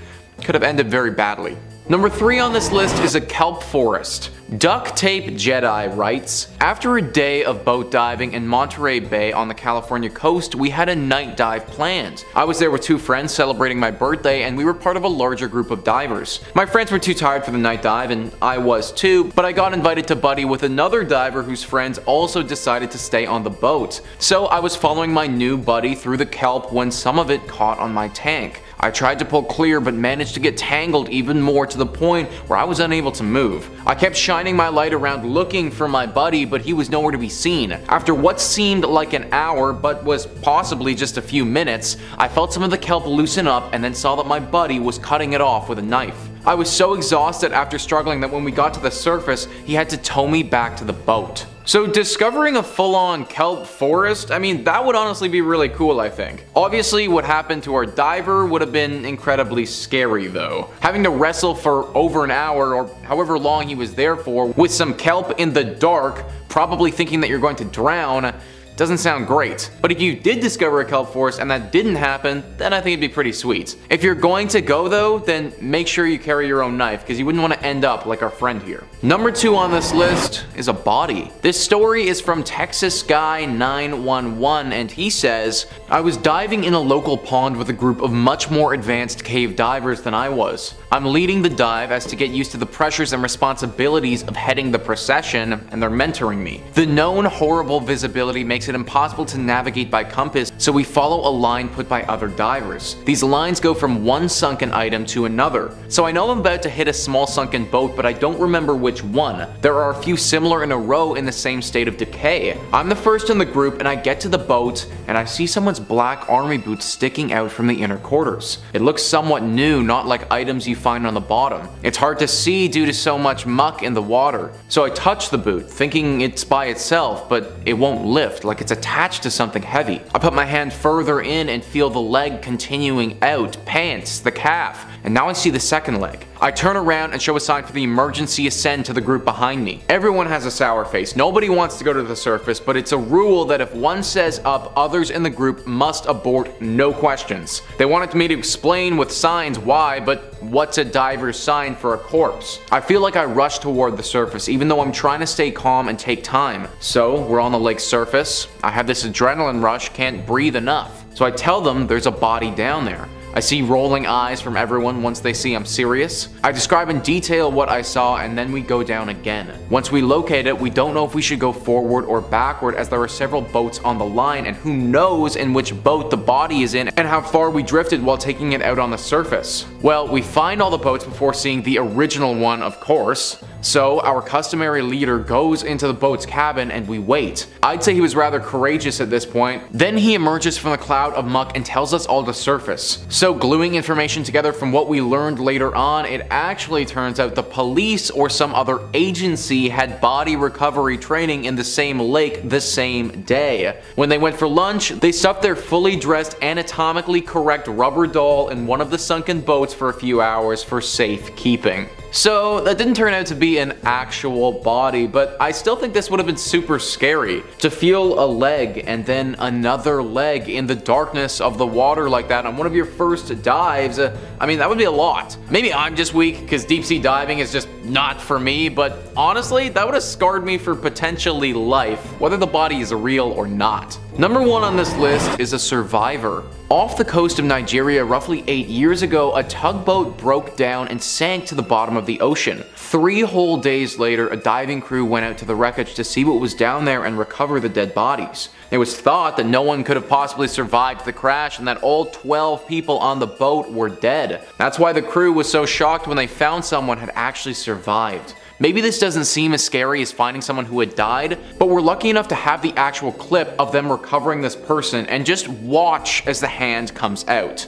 could have ended very badly. Number 3 on this list is a kelp forest. Duct Tape Jedi writes, After a day of boat diving in Monterey Bay on the California coast, we had a night dive planned. I was there with two friends celebrating my birthday and we were part of a larger group of divers. My friends were too tired for the night dive and I was too, but I got invited to buddy with another diver whose friends also decided to stay on the boat. So I was following my new buddy through the kelp when some of it caught on my tank. I tried to pull clear but managed to get tangled even more to the point where I was unable to move. I kept shining my light around looking for my buddy but he was nowhere to be seen. After what seemed like an hour but was possibly just a few minutes, I felt some of the kelp loosen up and then saw that my buddy was cutting it off with a knife. I was so exhausted after struggling that when we got to the surface, he had to tow me back to the boat. So discovering a full-on kelp forest, I mean, that would honestly be really cool, I think. Obviously, what happened to our diver would have been incredibly scary, though. Having to wrestle for over an hour, or however long he was there for, with some kelp in the dark, probably thinking that you're going to drown, Doesn't sound great. But if you did discover a kelp forest and that didn't happen, then I think it'd be pretty sweet. If you're going to go though, then make sure you carry your own knife because you wouldn't want to end up like our friend here. Number two on this list is a body. This story is from Texas Guy 911 and he says, I was diving in a local pond with a group of much more advanced cave divers than I was. I'm leading the dive as to get used to the pressures and responsibilities of heading the procession and they're mentoring me. The known horrible visibility makes it impossible to navigate by compass so we follow a line put by other divers. These lines go from one sunken item to another. So I know I'm about to hit a small sunken boat but I don't remember which one. There are a few similar in a row in the same state of decay. I'm the first in the group and I get to the boat and I see someone's black army boots sticking out from the inner quarters. It looks somewhat new, not like items you find on the bottom. It's hard to see due to so much muck in the water. So I touch the boot, thinking it's by itself, but it won't lift, like it's attached to something heavy. I put my hand further in and feel the leg continuing out, pants, the calf, and now I see the second leg. I turn around and show a sign for the emergency ascend to the group behind me. Everyone has a sour face. Nobody wants to go to the surface, but it's a rule that if one says up, others in the group must abort, no questions. They wanted me to explain with signs why, but what's a diver's sign for a corpse? I feel like I rush toward the surface, even though I'm trying to stay calm and take time. So, we're on the lake's surface. I have this adrenaline rush, can't breathe enough. So I tell them there's a body down there. I see rolling eyes from everyone once they see I'm serious. I describe in detail what I saw and then we go down again. Once we locate it, we don't know if we should go forward or backward as there are several boats on the line and who knows in which boat the body is in and how far we drifted while taking it out on the surface. Well, we find all the boats before seeing the original one, of course. So our customary leader goes into the boat's cabin and we wait. I'd say he was rather courageous at this point. Then he emerges from the cloud of muck and tells us all to surface. So gluing information together from what we learned later on, it actually turns out the police or some other agency had body recovery training in the same lake the same day. When they went for lunch, they stuffed their fully dressed anatomically correct rubber doll in one of the sunken boats for a few hours for safekeeping. So that didn't turn out to be an actual body, but I still think this would have been super scary. To feel a leg and then another leg in the darkness of the water like that on one of your first dives, uh, I mean that would be a lot. Maybe I'm just weak because deep sea diving is just not for me, but honestly that would have scarred me for potentially life, whether the body is real or not. Number one on this list is a survivor. Off the coast of Nigeria roughly 8 years ago, a tugboat broke down and sank to the bottom of the ocean. Three whole days later, a diving crew went out to the wreckage to see what was down there and recover the dead bodies. It was thought that no one could have possibly survived the crash and that all 12 people on the boat were dead. That's why the crew was so shocked when they found someone had actually survived. Maybe this doesn't seem as scary as finding someone who had died, but we're lucky enough to have the actual clip of them recovering this person and just watch as the hand comes out.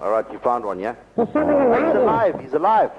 All right, you found one, yeah? He's alive. He's alive.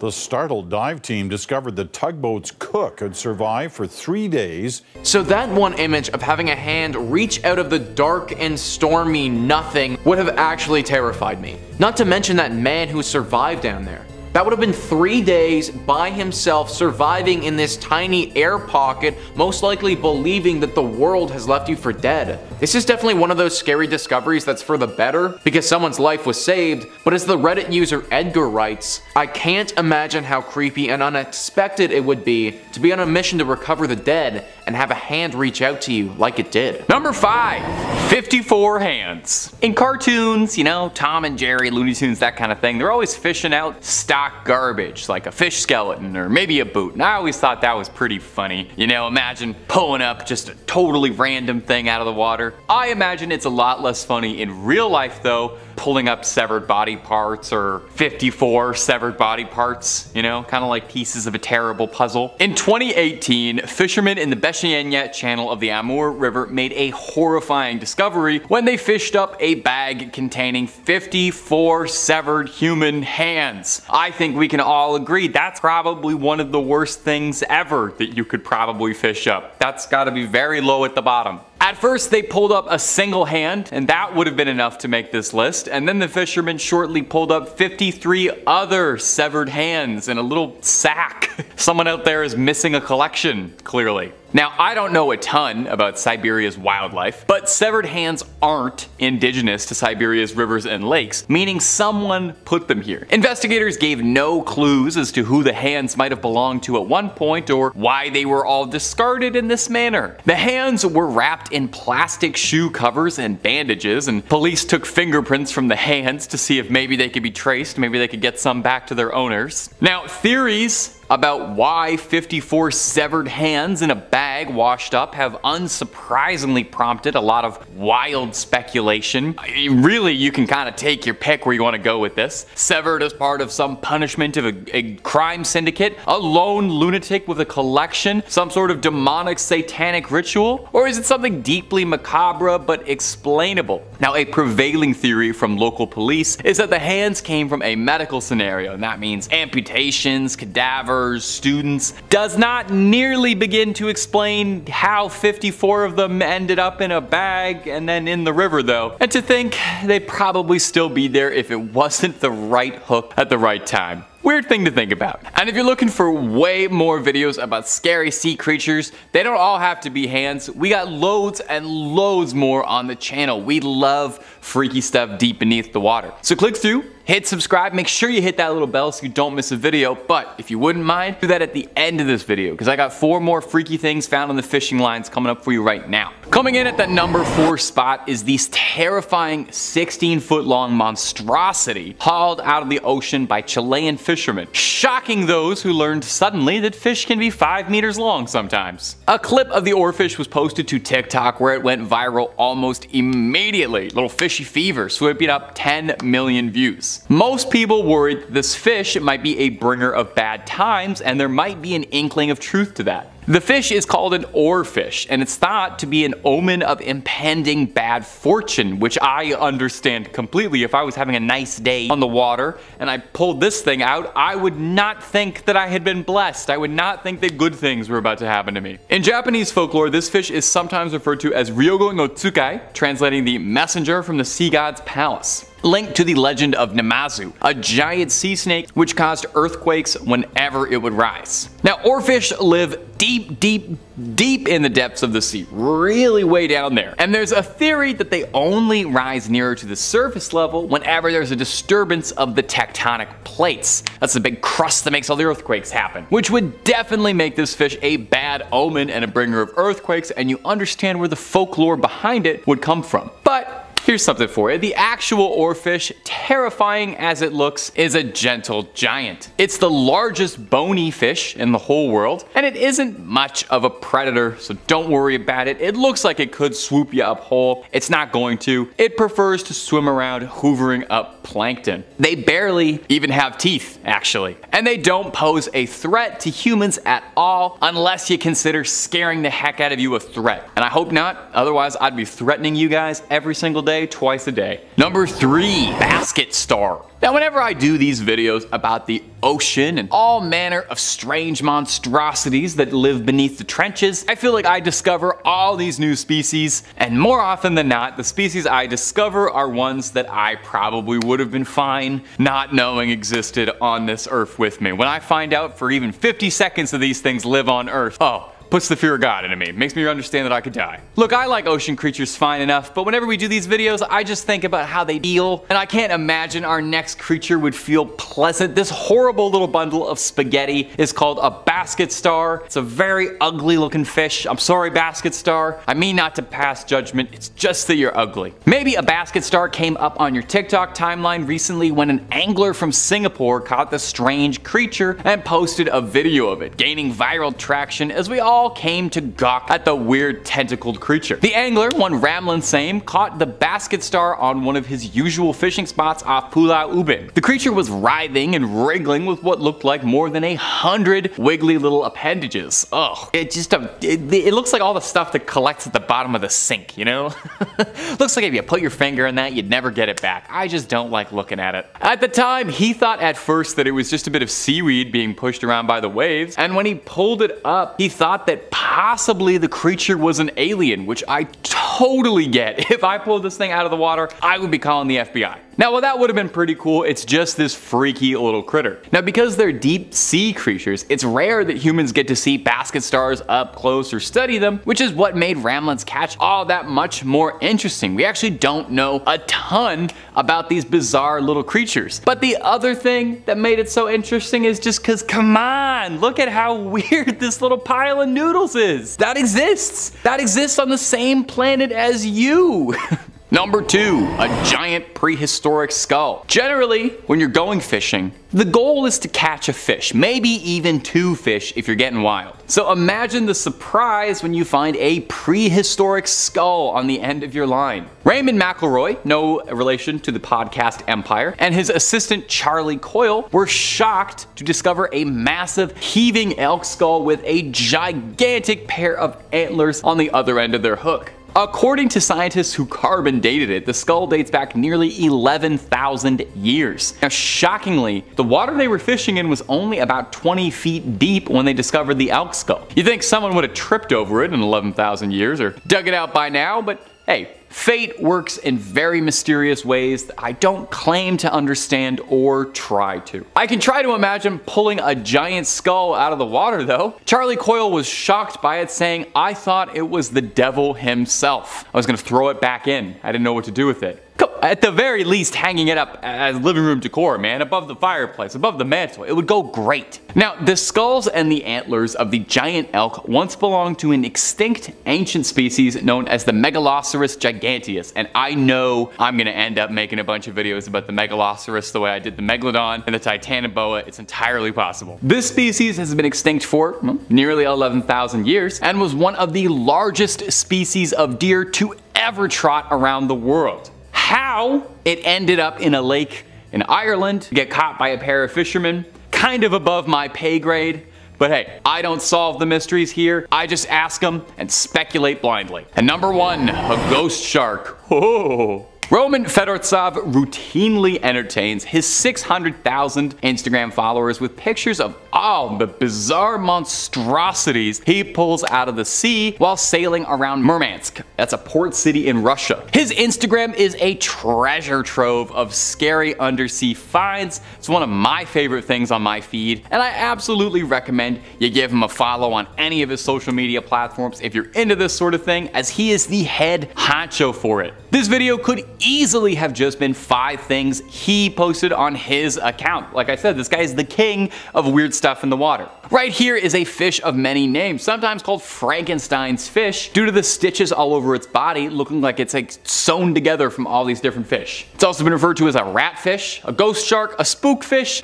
The startled dive team discovered the tugboat's cook had survived for three days. So that one image of having a hand reach out of the dark and stormy nothing would have actually terrified me. Not to mention that man who survived down there. That would have been three days by himself surviving in this tiny air pocket, most likely believing that the world has left you for dead. This is definitely one of those scary discoveries that's for the better, because someone's life was saved, but as the Reddit user Edgar writes, I can't imagine how creepy and unexpected it would be to be on a mission to recover the dead and have a hand reach out to you like it did. Number 5. 54 hands. In cartoons, you know, Tom and Jerry, Looney Tunes, that kind of thing, they're always fishing out stock garbage, like a fish skeleton or maybe a boot. And I always thought that was pretty funny. You know, imagine pulling up just a totally random thing out of the water. I imagine it's a lot less funny in real life though, pulling up severed body parts or 54 severed body parts, you know, kind of like pieces of a terrible puzzle. In 2018, fishermen in the Beshenaya channel of the Amur River made a horrifying discovery when they fished up a bag containing 54 severed human hands. I think we can all agree that's probably one of the worst things ever that you could probably fish up. That's gotta be very low at the bottom. At first, they pulled up a single hand, and that would have been enough to make this list, and then the fishermen shortly pulled up 53 other severed hands in a little sack. <laughs> Someone out there is missing a collection, clearly. Now, I don't know a ton about Siberia's wildlife, but severed hands aren't indigenous to Siberia's rivers and lakes, meaning someone put them here. Investigators gave no clues as to who the hands might have belonged to at one point or why they were all discarded in this manner. The hands were wrapped in plastic shoe covers and bandages, and police took fingerprints from the hands to see if maybe they could be traced, maybe they could get some back to their owners. Now, theories about why 54 severed hands in a bag washed up have unsurprisingly prompted a lot of wild speculation. Really, you can kind of take your pick where you want to go with this. Severed as part of some punishment of a, a crime syndicate, a lone lunatic with a collection, some sort of demonic satanic ritual, or is it something deeply macabre but explainable? Now, a prevailing theory from local police is that the hands came from a medical scenario, and that means amputations, cadavers, students, does not nearly begin to explain how 54 of them ended up in a bag and then in the river though. And to think they'd probably still be there if it wasn't the right hook at the right time. Weird thing to think about. And if you're looking for way more videos about scary sea creatures, they don't all have to be hands. We got loads and loads more on the channel. We love freaky stuff deep beneath the water. So click through, hit subscribe, make sure you hit that little bell so you don't miss a video. But if you wouldn't mind, do that at the end of this video because I got four more freaky things found on the fishing lines coming up for you right now. Coming in at the number four spot is this terrifying 16 foot long monstrosity hauled out of the ocean by Chilean fishermen, shocking those who learned suddenly that fish can be 5 meters long sometimes. A clip of the oarfish was posted to TikTok where it went viral almost immediately. Little fishy fever sweeping up 10 million views. Most people worried this fish might be a bringer of bad times and there might be an inkling of truth to that. The fish is called an oarfish, and it's thought to be an omen of impending bad fortune, which I understand completely. If I was having a nice day on the water and I pulled this thing out, I would not think that I had been blessed. I would not think that good things were about to happen to me. In Japanese folklore, this fish is sometimes referred to as Ryugu no Tsukai, translating the messenger from the sea god's palace linked to the legend of Namazu, a giant sea snake which caused earthquakes whenever it would rise. Now, oarfish live deep, deep, deep in the depths of the sea, really way down there. And there's a theory that they only rise nearer to the surface level whenever there's a disturbance of the tectonic plates. That's the big crust that makes all the earthquakes happen, which would definitely make this fish a bad omen and a bringer of earthquakes, and you understand where the folklore behind it would come from. But Here's something for you. The actual oarfish, terrifying as it looks, is a gentle giant. It's the largest bony fish in the whole world, and it isn't much of a predator, so don't worry about it. It looks like it could swoop you up whole. It's not going to. It prefers to swim around hoovering up plankton. They barely even have teeth, actually. And they don't pose a threat to humans at all, unless you consider scaring the heck out of you a threat. And I hope not, otherwise I'd be threatening you guys every single day day, twice a day. Number three, basket star. Now, whenever I do these videos about the ocean and all manner of strange monstrosities that live beneath the trenches, I feel like I discover all these new species, and more often than not, the species I discover are ones that I probably would have been fine not knowing existed on this earth with me. When I find out for even 50 seconds that these things live on earth, oh, puts the fear of God into me, makes me understand that I could die. Look, I like ocean creatures fine enough, but whenever we do these videos, I just think about how they feel, and I can't imagine our next creature would feel pleasant. This horrible little bundle of spaghetti is called a basket star. It's a very ugly looking fish. I'm sorry, basket star. I mean not to pass judgment, it's just that you're ugly. Maybe a basket star came up on your TikTok timeline recently when an angler from Singapore caught the strange creature and posted a video of it, gaining viral traction as we all all came to gawk at the weird tentacled creature. The angler, one Ramlin Same, caught the basket star on one of his usual fishing spots off Pulau Ubin. The creature was writhing and wriggling with what looked like more than a hundred wiggly little appendages. Ugh, it just, uh, it, it looks like all the stuff that collects at the bottom of the sink, you know? <laughs> looks like if you put your finger in that, you'd never get it back. I just don't like looking at it. At the time, he thought at first that it was just a bit of seaweed being pushed around by the waves, and when he pulled it up, he thought that that possibly the creature was an alien, which I totally get. <laughs> If I pulled this thing out of the water, I would be calling the FBI. Now, while that would have been pretty cool, it's just this freaky little critter. Now, because they're deep sea creatures, it's rare that humans get to see basket stars up close or study them, which is what made Ramlin's catch all that much more interesting. We actually don't know a ton about these bizarre little creatures. But the other thing that made it so interesting is just cause come on, look at how <laughs> weird this little pile of noodles is. That exists. That exists on the same planet as you. <laughs> Number two, a giant prehistoric skull. Generally, when you're going fishing, the goal is to catch a fish, maybe even two fish if you're getting wild. So imagine the surprise when you find a prehistoric skull on the end of your line. Raymond McElroy, no relation to the podcast Empire, and his assistant Charlie Coyle were shocked to discover a massive heaving elk skull with a gigantic pair of antlers on the other end of their hook. According to scientists who carbon dated it, the skull dates back nearly 11,000 years. Now, shockingly, the water they were fishing in was only about 20 feet deep when they discovered the elk skull. You think someone would have tripped over it in 11,000 years or dug it out by now, but hey, Fate works in very mysterious ways that I don't claim to understand or try to. I can try to imagine pulling a giant skull out of the water though. Charlie Coyle was shocked by it saying, I thought it was the devil himself. I was gonna throw it back in. I didn't know what to do with it at the very least hanging it up as living room decor, man, above the fireplace, above the mantle. It would go great. Now, the skulls and the antlers of the giant elk once belonged to an extinct ancient species known as the Megaloceros giganteus, and I know I'm gonna end up making a bunch of videos about the Megaloceros the way I did the Megalodon and the Titanoboa. It's entirely possible. This species has been extinct for well, nearly 11,000 years and was one of the largest species of deer to ever trot around the world how it ended up in a lake in Ireland, get caught by a pair of fishermen, kind of above my pay grade. But hey, I don't solve the mysteries here. I just ask them and speculate blindly. And number one, a ghost shark. <laughs> Oh. Roman Fedortsov routinely entertains his 600,000 Instagram followers with pictures of all the bizarre monstrosities he pulls out of the sea while sailing around Murmansk. That's a port city in Russia. His Instagram is a treasure trove of scary undersea finds. It's one of my favorite things on my feed, and I absolutely recommend you give him a follow on any of his social media platforms if you're into this sort of thing, as he is the head honcho for it. This video could easily have just been five things he posted on his account. Like I said, this guy is the king of weird stuff in the water. Right here is a fish of many names, sometimes called Frankenstein's fish, due to the stitches all over its body looking like it's like sewn together from all these different fish. It's also been referred to as a ratfish, a ghost shark, a spookfish,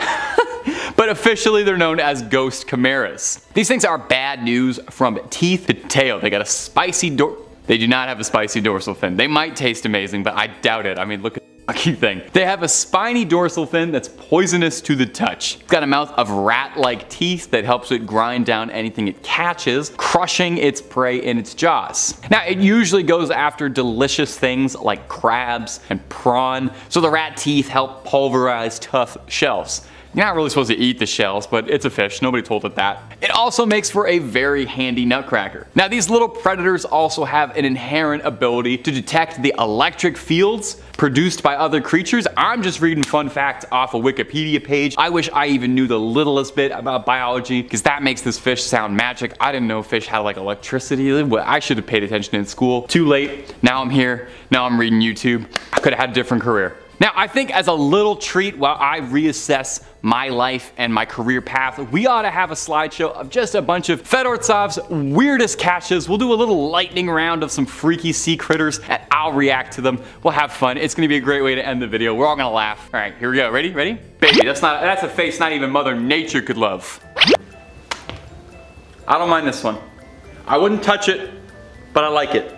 <laughs> but officially they're known as ghost chimeras. These things are bad news from teeth to tail. They got a spicy door they do not have a spicy dorsal fin. They might taste amazing, but I doubt it. I mean, look at the thing. They have a spiny dorsal fin that's poisonous to the touch. It's got a mouth of rat-like teeth that helps it grind down anything it catches, crushing its prey in its jaws. Now, it usually goes after delicious things like crabs and prawn, so the rat teeth help pulverize tough shells. You're not really supposed to eat the shells, but it's a fish. Nobody told it that. It also makes for a very handy nutcracker. Now these little predators also have an inherent ability to detect the electric fields produced by other creatures. I'm just reading fun facts off a Wikipedia page. I wish I even knew the littlest bit about biology because that makes this fish sound magic. I didn't know fish had like electricity. I should have paid attention in school. Too late. Now I'm here. Now I'm reading YouTube. I could have had a different career. Now, I think as a little treat while I reassess my life and my career path, we ought to have a slideshow of just a bunch of Fedortsov's weirdest catches. We'll do a little lightning round of some freaky sea critters and I'll react to them. We'll have fun. It's gonna be a great way to end the video. We're all gonna laugh. All right, here we go. Ready? Ready? Baby, that's not that's a face not even Mother Nature could love. I don't mind this one. I wouldn't touch it, but I like it.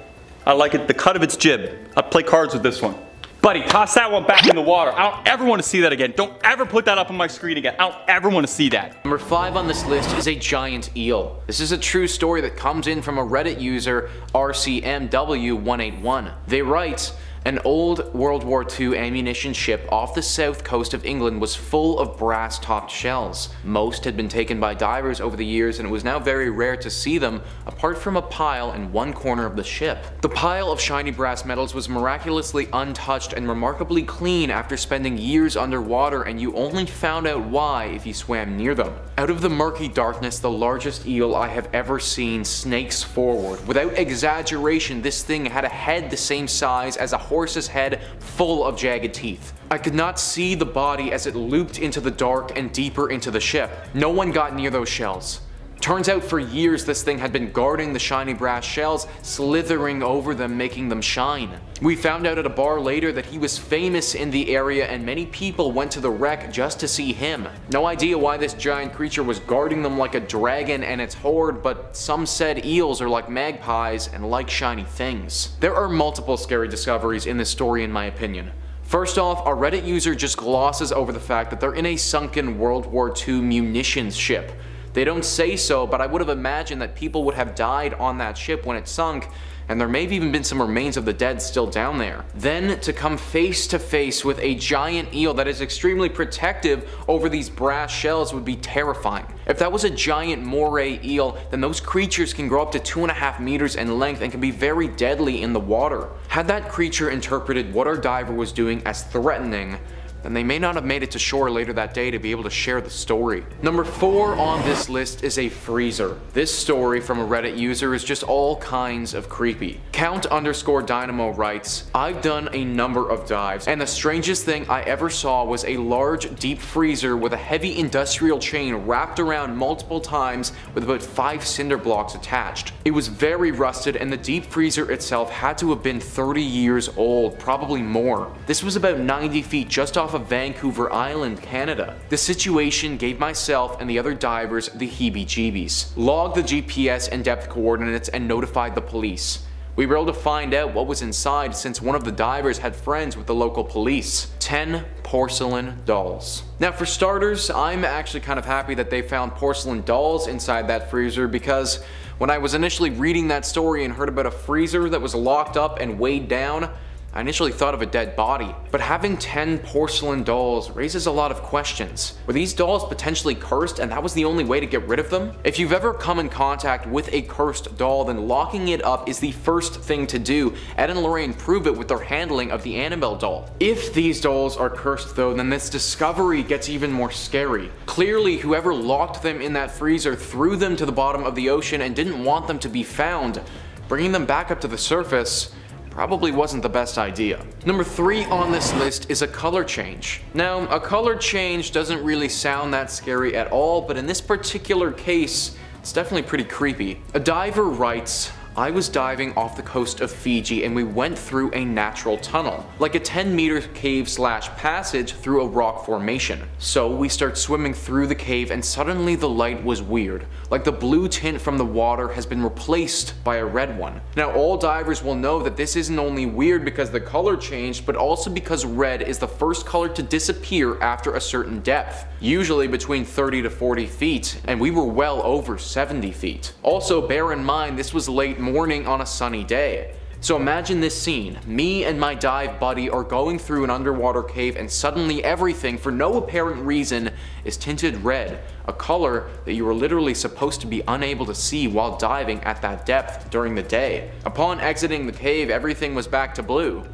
I like it, the cut of its jib. I'd play cards with this one. Buddy, toss that one back in the water. I don't ever want to see that again. Don't ever put that up on my screen again. I don't ever want to see that. Number five on this list is a giant eel. This is a true story that comes in from a Reddit user, RCMW181. They write, An old World War II ammunition ship off the south coast of England was full of brass topped shells. Most had been taken by divers over the years and it was now very rare to see them apart from a pile in one corner of the ship. The pile of shiny brass metals was miraculously untouched and remarkably clean after spending years underwater and you only found out why if you swam near them. Out of the murky darkness the largest eel I have ever seen snakes forward. Without exaggeration this thing had a head the same size as a horse's head full of jagged teeth. I could not see the body as it looped into the dark and deeper into the ship. No one got near those shells. Turns out for years this thing had been guarding the shiny brass shells, slithering over them making them shine. We found out at a bar later that he was famous in the area and many people went to the wreck just to see him. No idea why this giant creature was guarding them like a dragon and its horde, but some said eels are like magpies and like shiny things. There are multiple scary discoveries in this story in my opinion. First off, a Reddit user just glosses over the fact that they're in a sunken World War II munitions ship. They don't say so, but I would have imagined that people would have died on that ship when it sunk, and there may have even been some remains of the dead still down there. Then to come face to face with a giant eel that is extremely protective over these brass shells would be terrifying. If that was a giant moray eel, then those creatures can grow up to two and a half meters in length and can be very deadly in the water. Had that creature interpreted what our diver was doing as threatening, then they may not have made it to shore later that day to be able to share the story. Number 4 on this list is a freezer. This story from a Reddit user is just all kinds of creepy. Count underscore Dynamo writes, I've done a number of dives, and the strangest thing I ever saw was a large deep freezer with a heavy industrial chain wrapped around multiple times with about 5 cinder blocks attached. It was very rusted and the deep freezer itself had to have been 30 years old, probably more. This was about 90 feet just off off of Vancouver Island, Canada. The situation gave myself and the other divers the heebie-jeebies. Logged the GPS and depth coordinates and notified the police. We were able to find out what was inside since one of the divers had friends with the local police. 10 porcelain dolls. Now for starters, I'm actually kind of happy that they found porcelain dolls inside that freezer because when I was initially reading that story and heard about a freezer that was locked up and weighed down, I initially thought of a dead body, but having 10 porcelain dolls raises a lot of questions. Were these dolls potentially cursed and that was the only way to get rid of them? If you've ever come in contact with a cursed doll, then locking it up is the first thing to do. Ed and Lorraine prove it with their handling of the Annabelle doll. If these dolls are cursed though, then this discovery gets even more scary. Clearly, whoever locked them in that freezer threw them to the bottom of the ocean and didn't want them to be found. Bringing them back up to the surface probably wasn't the best idea. Number three on this list is a color change. Now, a color change doesn't really sound that scary at all, but in this particular case, it's definitely pretty creepy. A diver writes, I was diving off the coast of Fiji and we went through a natural tunnel, like a 10 meter cave slash passage through a rock formation. So we start swimming through the cave and suddenly the light was weird, like the blue tint from the water has been replaced by a red one. Now all divers will know that this isn't only weird because the color changed, but also because red is the first color to disappear after a certain depth, usually between 30 to 40 feet, and we were well over 70 feet. Also bear in mind this was late morning on a sunny day. So imagine this scene. Me and my dive buddy are going through an underwater cave and suddenly everything, for no apparent reason, is tinted red, a color that you were literally supposed to be unable to see while diving at that depth during the day. Upon exiting the cave, everything was back to blue.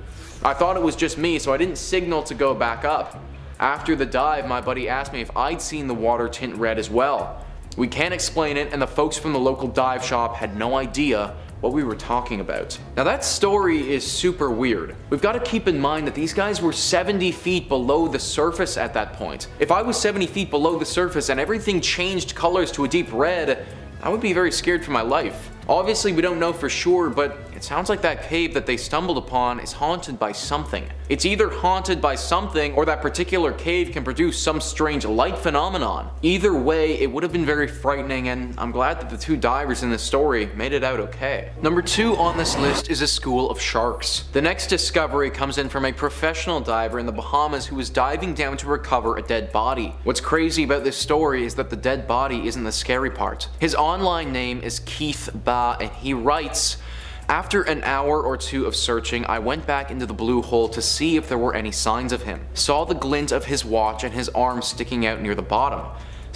I thought it was just me, so I didn't signal to go back up. After the dive, my buddy asked me if I'd seen the water tint red as well. We can't explain it, and the folks from the local dive shop had no idea what we were talking about. Now that story is super weird. We've got to keep in mind that these guys were 70 feet below the surface at that point. If I was 70 feet below the surface and everything changed colors to a deep red, I would be very scared for my life. Obviously we don't know for sure, but it sounds like that cave that they stumbled upon is haunted by something. It's either haunted by something or that particular cave can produce some strange light phenomenon. Either way, it would have been very frightening and I'm glad that the two divers in this story made it out okay. Number two on this list is a school of sharks. The next discovery comes in from a professional diver in the Bahamas who was diving down to recover a dead body. What's crazy about this story is that the dead body isn't the scary part. His online name is Keith Ba and he writes, After an hour or two of searching, I went back into the blue hole to see if there were any signs of him. Saw the glint of his watch and his arm sticking out near the bottom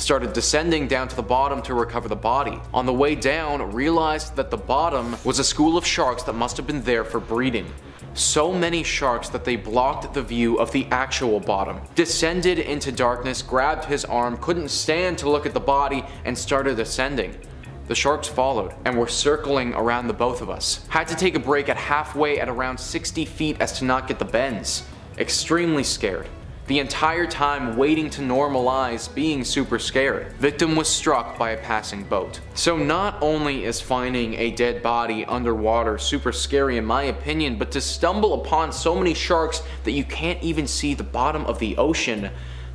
started descending down to the bottom to recover the body. On the way down, realized that the bottom was a school of sharks that must have been there for breeding. So many sharks that they blocked the view of the actual bottom. Descended into darkness, grabbed his arm, couldn't stand to look at the body, and started ascending. The sharks followed and were circling around the both of us. Had to take a break at halfway at around 60 feet as to not get the bends. Extremely scared the entire time waiting to normalize being super scared. Victim was struck by a passing boat. So not only is finding a dead body underwater super scary in my opinion, but to stumble upon so many sharks that you can't even see the bottom of the ocean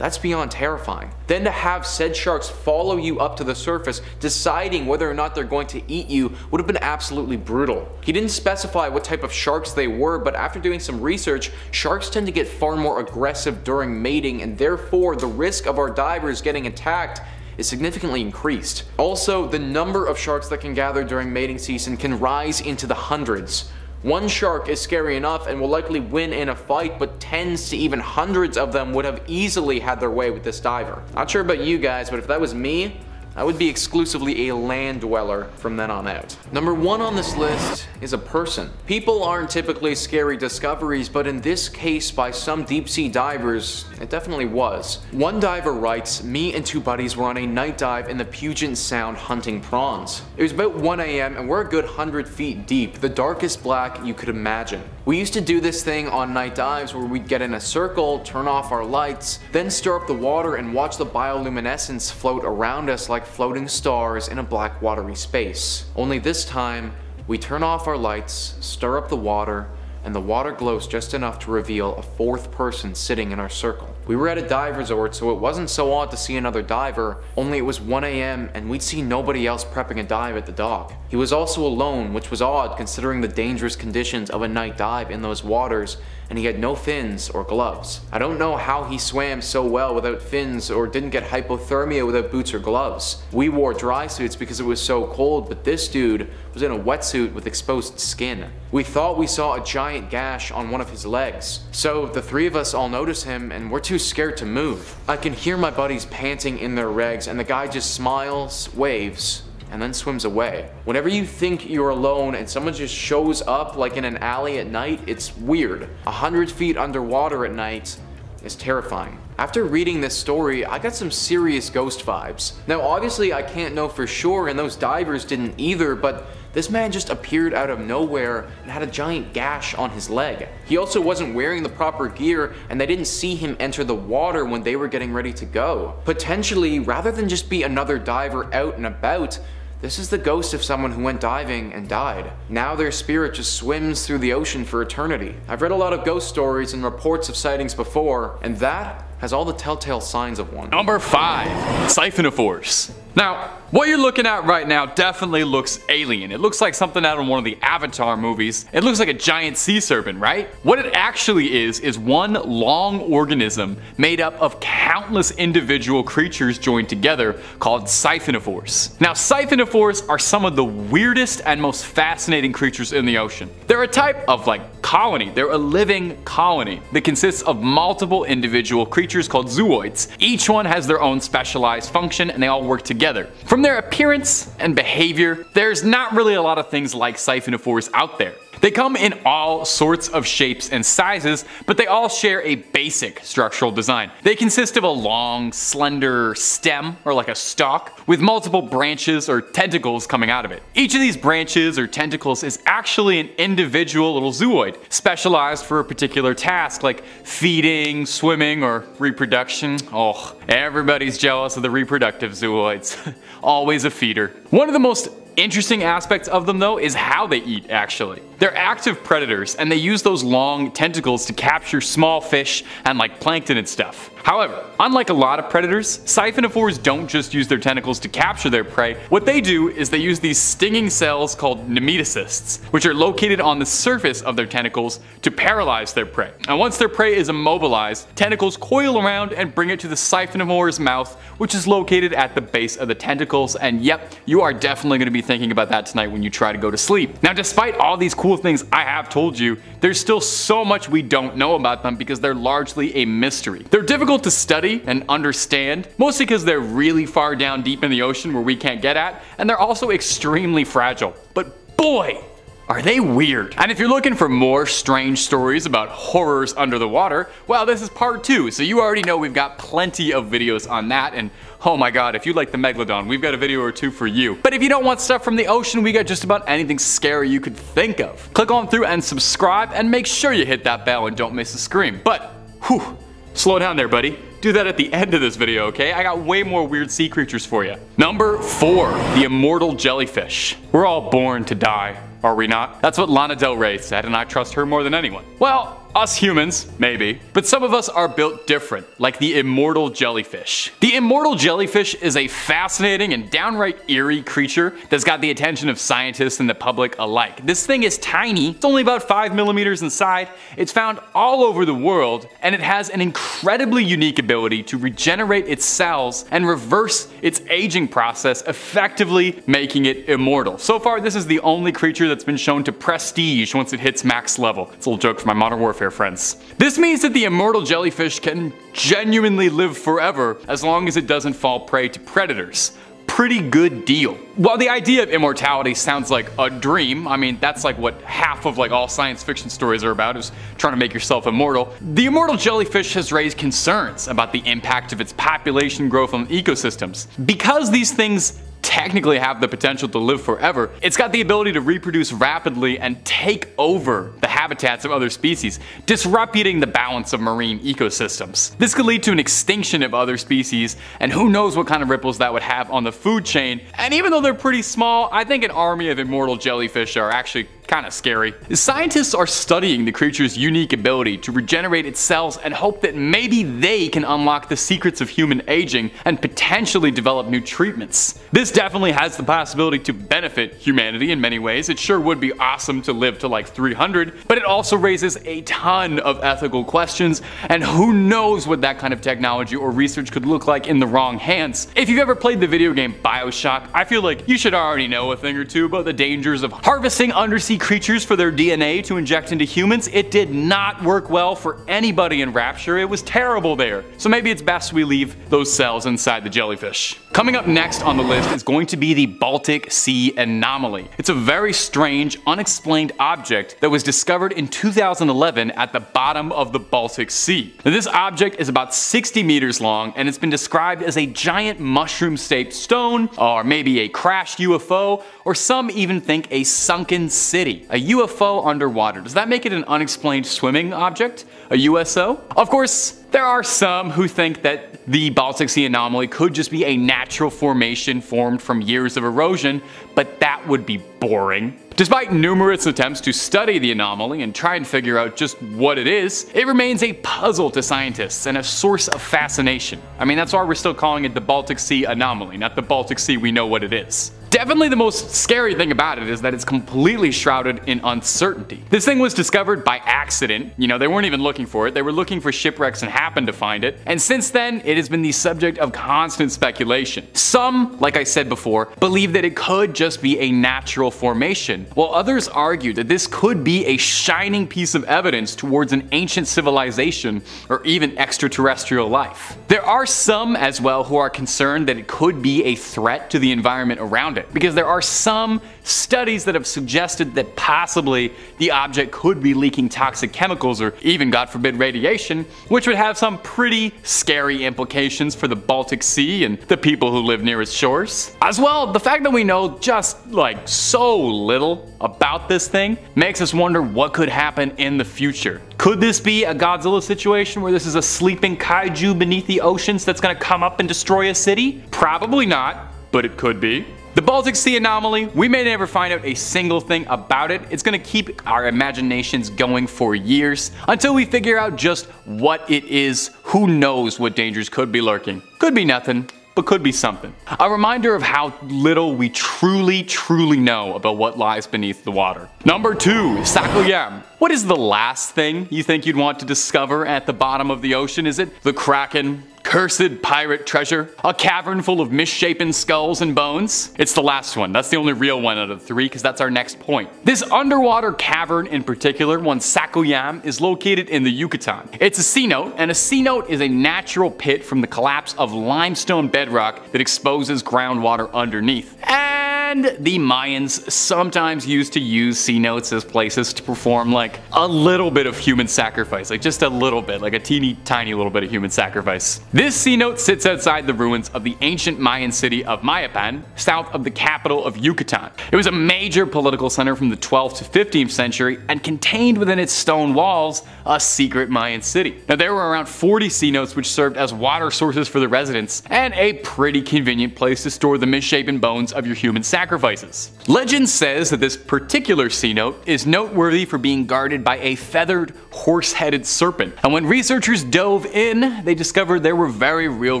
that's beyond terrifying. Then to have said sharks follow you up to the surface, deciding whether or not they're going to eat you would have been absolutely brutal. He didn't specify what type of sharks they were, but after doing some research, sharks tend to get far more aggressive during mating and therefore the risk of our divers getting attacked is significantly increased. Also, the number of sharks that can gather during mating season can rise into the hundreds. One shark is scary enough and will likely win in a fight, but tens to even hundreds of them would have easily had their way with this diver. Not sure about you guys, but if that was me, I would be exclusively a land dweller from then on out. Number one on this list is a person. People aren't typically scary discoveries, but in this case by some deep sea divers, it definitely was. One diver writes, me and two buddies were on a night dive in the Puget Sound hunting prawns. It was about 1am and we're a good 100 feet deep, the darkest black you could imagine. We used to do this thing on night dives where we'd get in a circle, turn off our lights, then stir up the water and watch the bioluminescence float around us like floating stars in a black watery space. Only this time, we turn off our lights, stir up the water, and the water glows just enough to reveal a fourth person sitting in our circle. We were at a dive resort, so it wasn't so odd to see another diver, only it was 1am and we'd see nobody else prepping a dive at the dock. He was also alone, which was odd considering the dangerous conditions of a night dive in those waters, and he had no fins or gloves. I don't know how he swam so well without fins or didn't get hypothermia without boots or gloves. We wore dry suits because it was so cold, but this dude was in a wetsuit with exposed skin. We thought we saw a giant gash on one of his legs. So the three of us all notice him and we're too scared to move. I can hear my buddies panting in their regs and the guy just smiles, waves, and then swims away. Whenever you think you're alone and someone just shows up like in an alley at night, it's weird. A hundred feet underwater at night is terrifying. After reading this story, I got some serious ghost vibes. Now obviously I can't know for sure and those divers didn't either, but this man just appeared out of nowhere and had a giant gash on his leg. He also wasn't wearing the proper gear and they didn't see him enter the water when they were getting ready to go. Potentially, rather than just be another diver out and about, this is the ghost of someone who went diving and died. Now their spirit just swims through the ocean for eternity. I've read a lot of ghost stories and reports of sightings before, and that has all the telltale signs of one. Number 5. Siphonophores. Now, what you're looking at right now definitely looks alien. It looks like something out of one of the Avatar movies. It looks like a giant sea serpent, right? What it actually is, is one long organism made up of countless individual creatures joined together called siphonophores. Now, siphonophores are some of the weirdest and most fascinating creatures in the ocean. They're a type of like colony. They're a living colony that consists of multiple individual creatures called zooids. Each one has their own specialized function and they all work together. From from their appearance and behavior, there's not really a lot of things like siphonophores out there. They come in all sorts of shapes and sizes, but they all share a basic structural design. They consist of a long, slender stem, or like a stalk, with multiple branches or tentacles coming out of it. Each of these branches or tentacles is actually an individual little zooid, specialized for a particular task like feeding, swimming, or reproduction. Oh, everybody's jealous of the reproductive zooids. <laughs> Always a feeder. One of the most interesting aspects of them though is how they eat actually. They're active predators and they use those long tentacles to capture small fish and like plankton and stuff. However, unlike a lot of predators, siphonophores don't just use their tentacles to capture their prey. What they do is they use these stinging cells called nematocysts, which are located on the surface of their tentacles to paralyze their prey. And once their prey is immobilized, tentacles coil around and bring it to the siphonophore's mouth, which is located at the base of the tentacles. And yep, you are definitely going to be be thinking about that tonight when you try to go to sleep. Now, despite all these cool things I have told you, there's still so much we don't know about them because they're largely a mystery. They're difficult to study and understand, mostly because they're really far down deep in the ocean where we can't get at, and they're also extremely fragile. But boy, are they weird? And if you're looking for more strange stories about horrors under the water, well, this is part two, so you already know we've got plenty of videos on that, and oh my god, if you like the Megalodon, we've got a video or two for you. But if you don't want stuff from the ocean, we got just about anything scary you could think of. Click on through and subscribe, and make sure you hit that bell and don't miss a scream. But, whew, slow down there, buddy. Do that at the end of this video, okay? I got way more weird sea creatures for you. Number 4. The Immortal Jellyfish. We're all born to die, are we not? That's what Lana Del Rey said, and I trust her more than anyone. Well, us humans, maybe. But some of us are built different, like the immortal jellyfish. The immortal jellyfish is a fascinating and downright eerie creature that's got the attention of scientists and the public alike. This thing is tiny, it's only about 5 millimeters inside, it's found all over the world, and it has an incredibly unique ability to regenerate its cells and reverse its aging process, effectively making it immortal. So far, this is the only creature that's been shown to prestige once it hits max level. It's a little joke for my Modern Warfare warfare friends. This means that the immortal jellyfish can genuinely live forever as long as it doesn't fall prey to predators pretty good deal. While the idea of immortality sounds like a dream, I mean that's like what half of like all science fiction stories are about is trying to make yourself immortal. The immortal jellyfish has raised concerns about the impact of its population growth on ecosystems. Because these things technically have the potential to live forever, it's got the ability to reproduce rapidly and take over the habitats of other species, disrupting the balance of marine ecosystems. This could lead to an extinction of other species, and who knows what kind of ripples that would have on the food chain. And even though they're pretty small, I think an army of immortal jellyfish are actually kind of scary. Scientists are studying the creature's unique ability to regenerate its cells and hope that maybe they can unlock the secrets of human aging and potentially develop new treatments. This definitely has the possibility to benefit humanity in many ways. It sure would be awesome to live to like 300, but it also raises a ton of ethical questions, and who knows what that kind of technology or research could look like in the wrong hands. If you've ever played the video game Bioshock, I feel like you should already know a thing or two about the dangers of harvesting undersea creatures for their DNA to inject into humans, it did not work well for anybody in Rapture. It was terrible there. So maybe it's best we leave those cells inside the jellyfish. Coming up next on the list is going to be the Baltic Sea Anomaly. It's a very strange, unexplained object that was discovered in 2011 at the bottom of the Baltic Sea. Now, this object is about 60 meters long and it's been described as a giant mushroom-shaped stone, or maybe a crashed UFO, or some even think a sunken city city, a UFO underwater. Does that make it an unexplained swimming object? A USO? Of course, there are some who think that the Baltic Sea anomaly could just be a natural formation formed from years of erosion, but that would be boring. Despite numerous attempts to study the anomaly and try and figure out just what it is, it remains a puzzle to scientists and a source of fascination. I mean, that's why we're still calling it the Baltic Sea anomaly, not the Baltic Sea we know what it is. Definitely the most scary thing about it is that it's completely shrouded in uncertainty. This thing was discovered by accident, you know, they weren't even looking for it, they were looking for shipwrecks and happened to find it, and since then it has been the subject of constant speculation. Some, like I said before, believe that it could just be a natural formation, while others argue that this could be a shining piece of evidence towards an ancient civilization or even extraterrestrial life. There are some as well who are concerned that it could be a threat to the environment around it it because there are some studies that have suggested that possibly the object could be leaking toxic chemicals or even, God forbid, radiation, which would have some pretty scary implications for the Baltic Sea and the people who live near its shores. As well, the fact that we know just like so little about this thing makes us wonder what could happen in the future. Could this be a Godzilla situation where this is a sleeping kaiju beneath the oceans that's gonna come up and destroy a city? Probably not, but it could be. The Baltic Sea anomaly, we may never find out a single thing about it. It's gonna keep our imaginations going for years until we figure out just what it is. Who knows what dangers could be lurking? Could be nothing, but could be something. A reminder of how little we truly, truly know about what lies beneath the water. Number two, Sac Uayum. What is the last thing you think you'd want to discover at the bottom of the ocean? Is it the Kraken, Cursed pirate treasure? A cavern full of misshapen skulls and bones? It's the last one. That's the only real one out of three because that's our next point. This underwater cavern in particular, one Sac Uayum, is located in the Yucatan. It's a cenote, and a cenote is a natural pit from the collapse of limestone bedrock that exposes groundwater underneath. And the Mayans sometimes used to use cenotes as places to perform like a little bit of human sacrifice, like just a little bit, like a teeny tiny little bit of human sacrifice. This cenote sits outside the ruins of the ancient Mayan city of Mayapan, south of the capital of Yucatan. It was a major political center from the 12th to 15th century and contained within its stone walls a secret Mayan city. Now there were around 40 cenotes which served as water sources for the residents and a pretty convenient place to store the misshapen bones of your human sacrifices. Legend says that this particular cenote is noteworthy for being guarded by a feathered, horse-headed serpent. And when researchers dove in, they discovered there were very real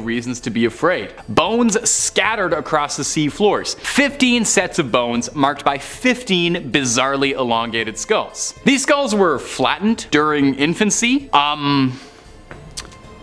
reasons to be afraid. Bones scattered across the sea floors. 15 sets of bones marked by 15 bizarrely elongated skulls. These skulls were flattened during infancy. Um,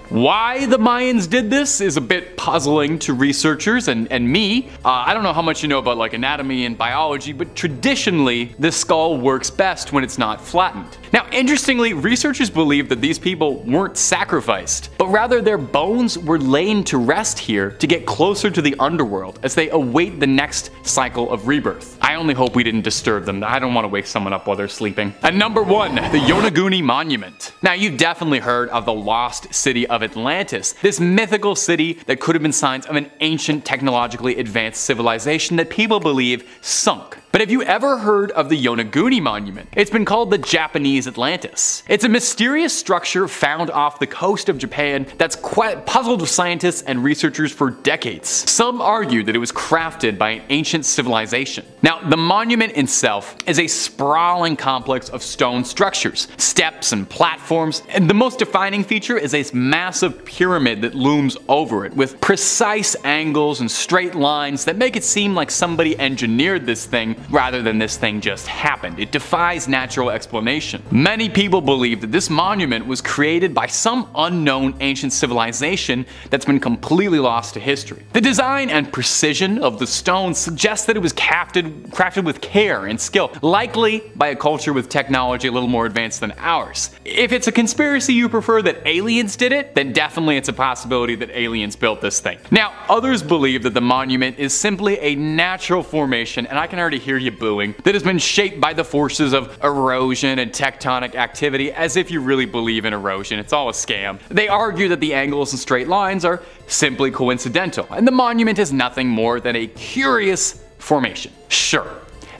why the Mayans did this is a bit puzzling to researchers and, and me. Uh, I don't know how much you know about like anatomy and biology, but traditionally the skull works best when it's not flattened. Now interestingly, researchers believe that these people weren't sacrificed, but rather their bones were laid to rest here to get closer to the underworld as they await the next cycle of rebirth. I only hope we didn't disturb them. I don't want to wake someone up while they're sleeping. And number one, the Yonaguni Monument. Now you've definitely heard of the lost city of Atlantis, this mythical city that could have been signs of an ancient technologically advanced civilization that people believe sunk. But have you ever heard of the Yonaguni Monument? It's been called the Japanese Atlantis. It's a mysterious structure found off the coast of Japan that's quite puzzled scientists and researchers for decades. Some argue that it was crafted by an ancient civilization. Now, the monument itself is a sprawling complex of stone structures, steps and platforms, and the most defining feature is a massive pyramid that looms over it with precise angles and straight lines that make it seem like somebody engineered this thing rather than this thing just happened. It defies natural explanation. Many people believe that this monument was created by some unknown ancient civilization that's been completely lost to history. The design and precision of the stone suggests that it was crafted, crafted with care and skill, likely by a culture with technology a little more advanced than ours. If it's a conspiracy you prefer that aliens did it, then definitely it's a possibility that aliens built this thing. Now, others believe that the monument is simply a natural formation, and I can already hear you booing, that has been shaped by the forces of erosion and tectonic activity as if you really believe in erosion. It's all a scam. They argue that the angles and straight lines are simply coincidental, and the monument is nothing more than a curious formation. Sure,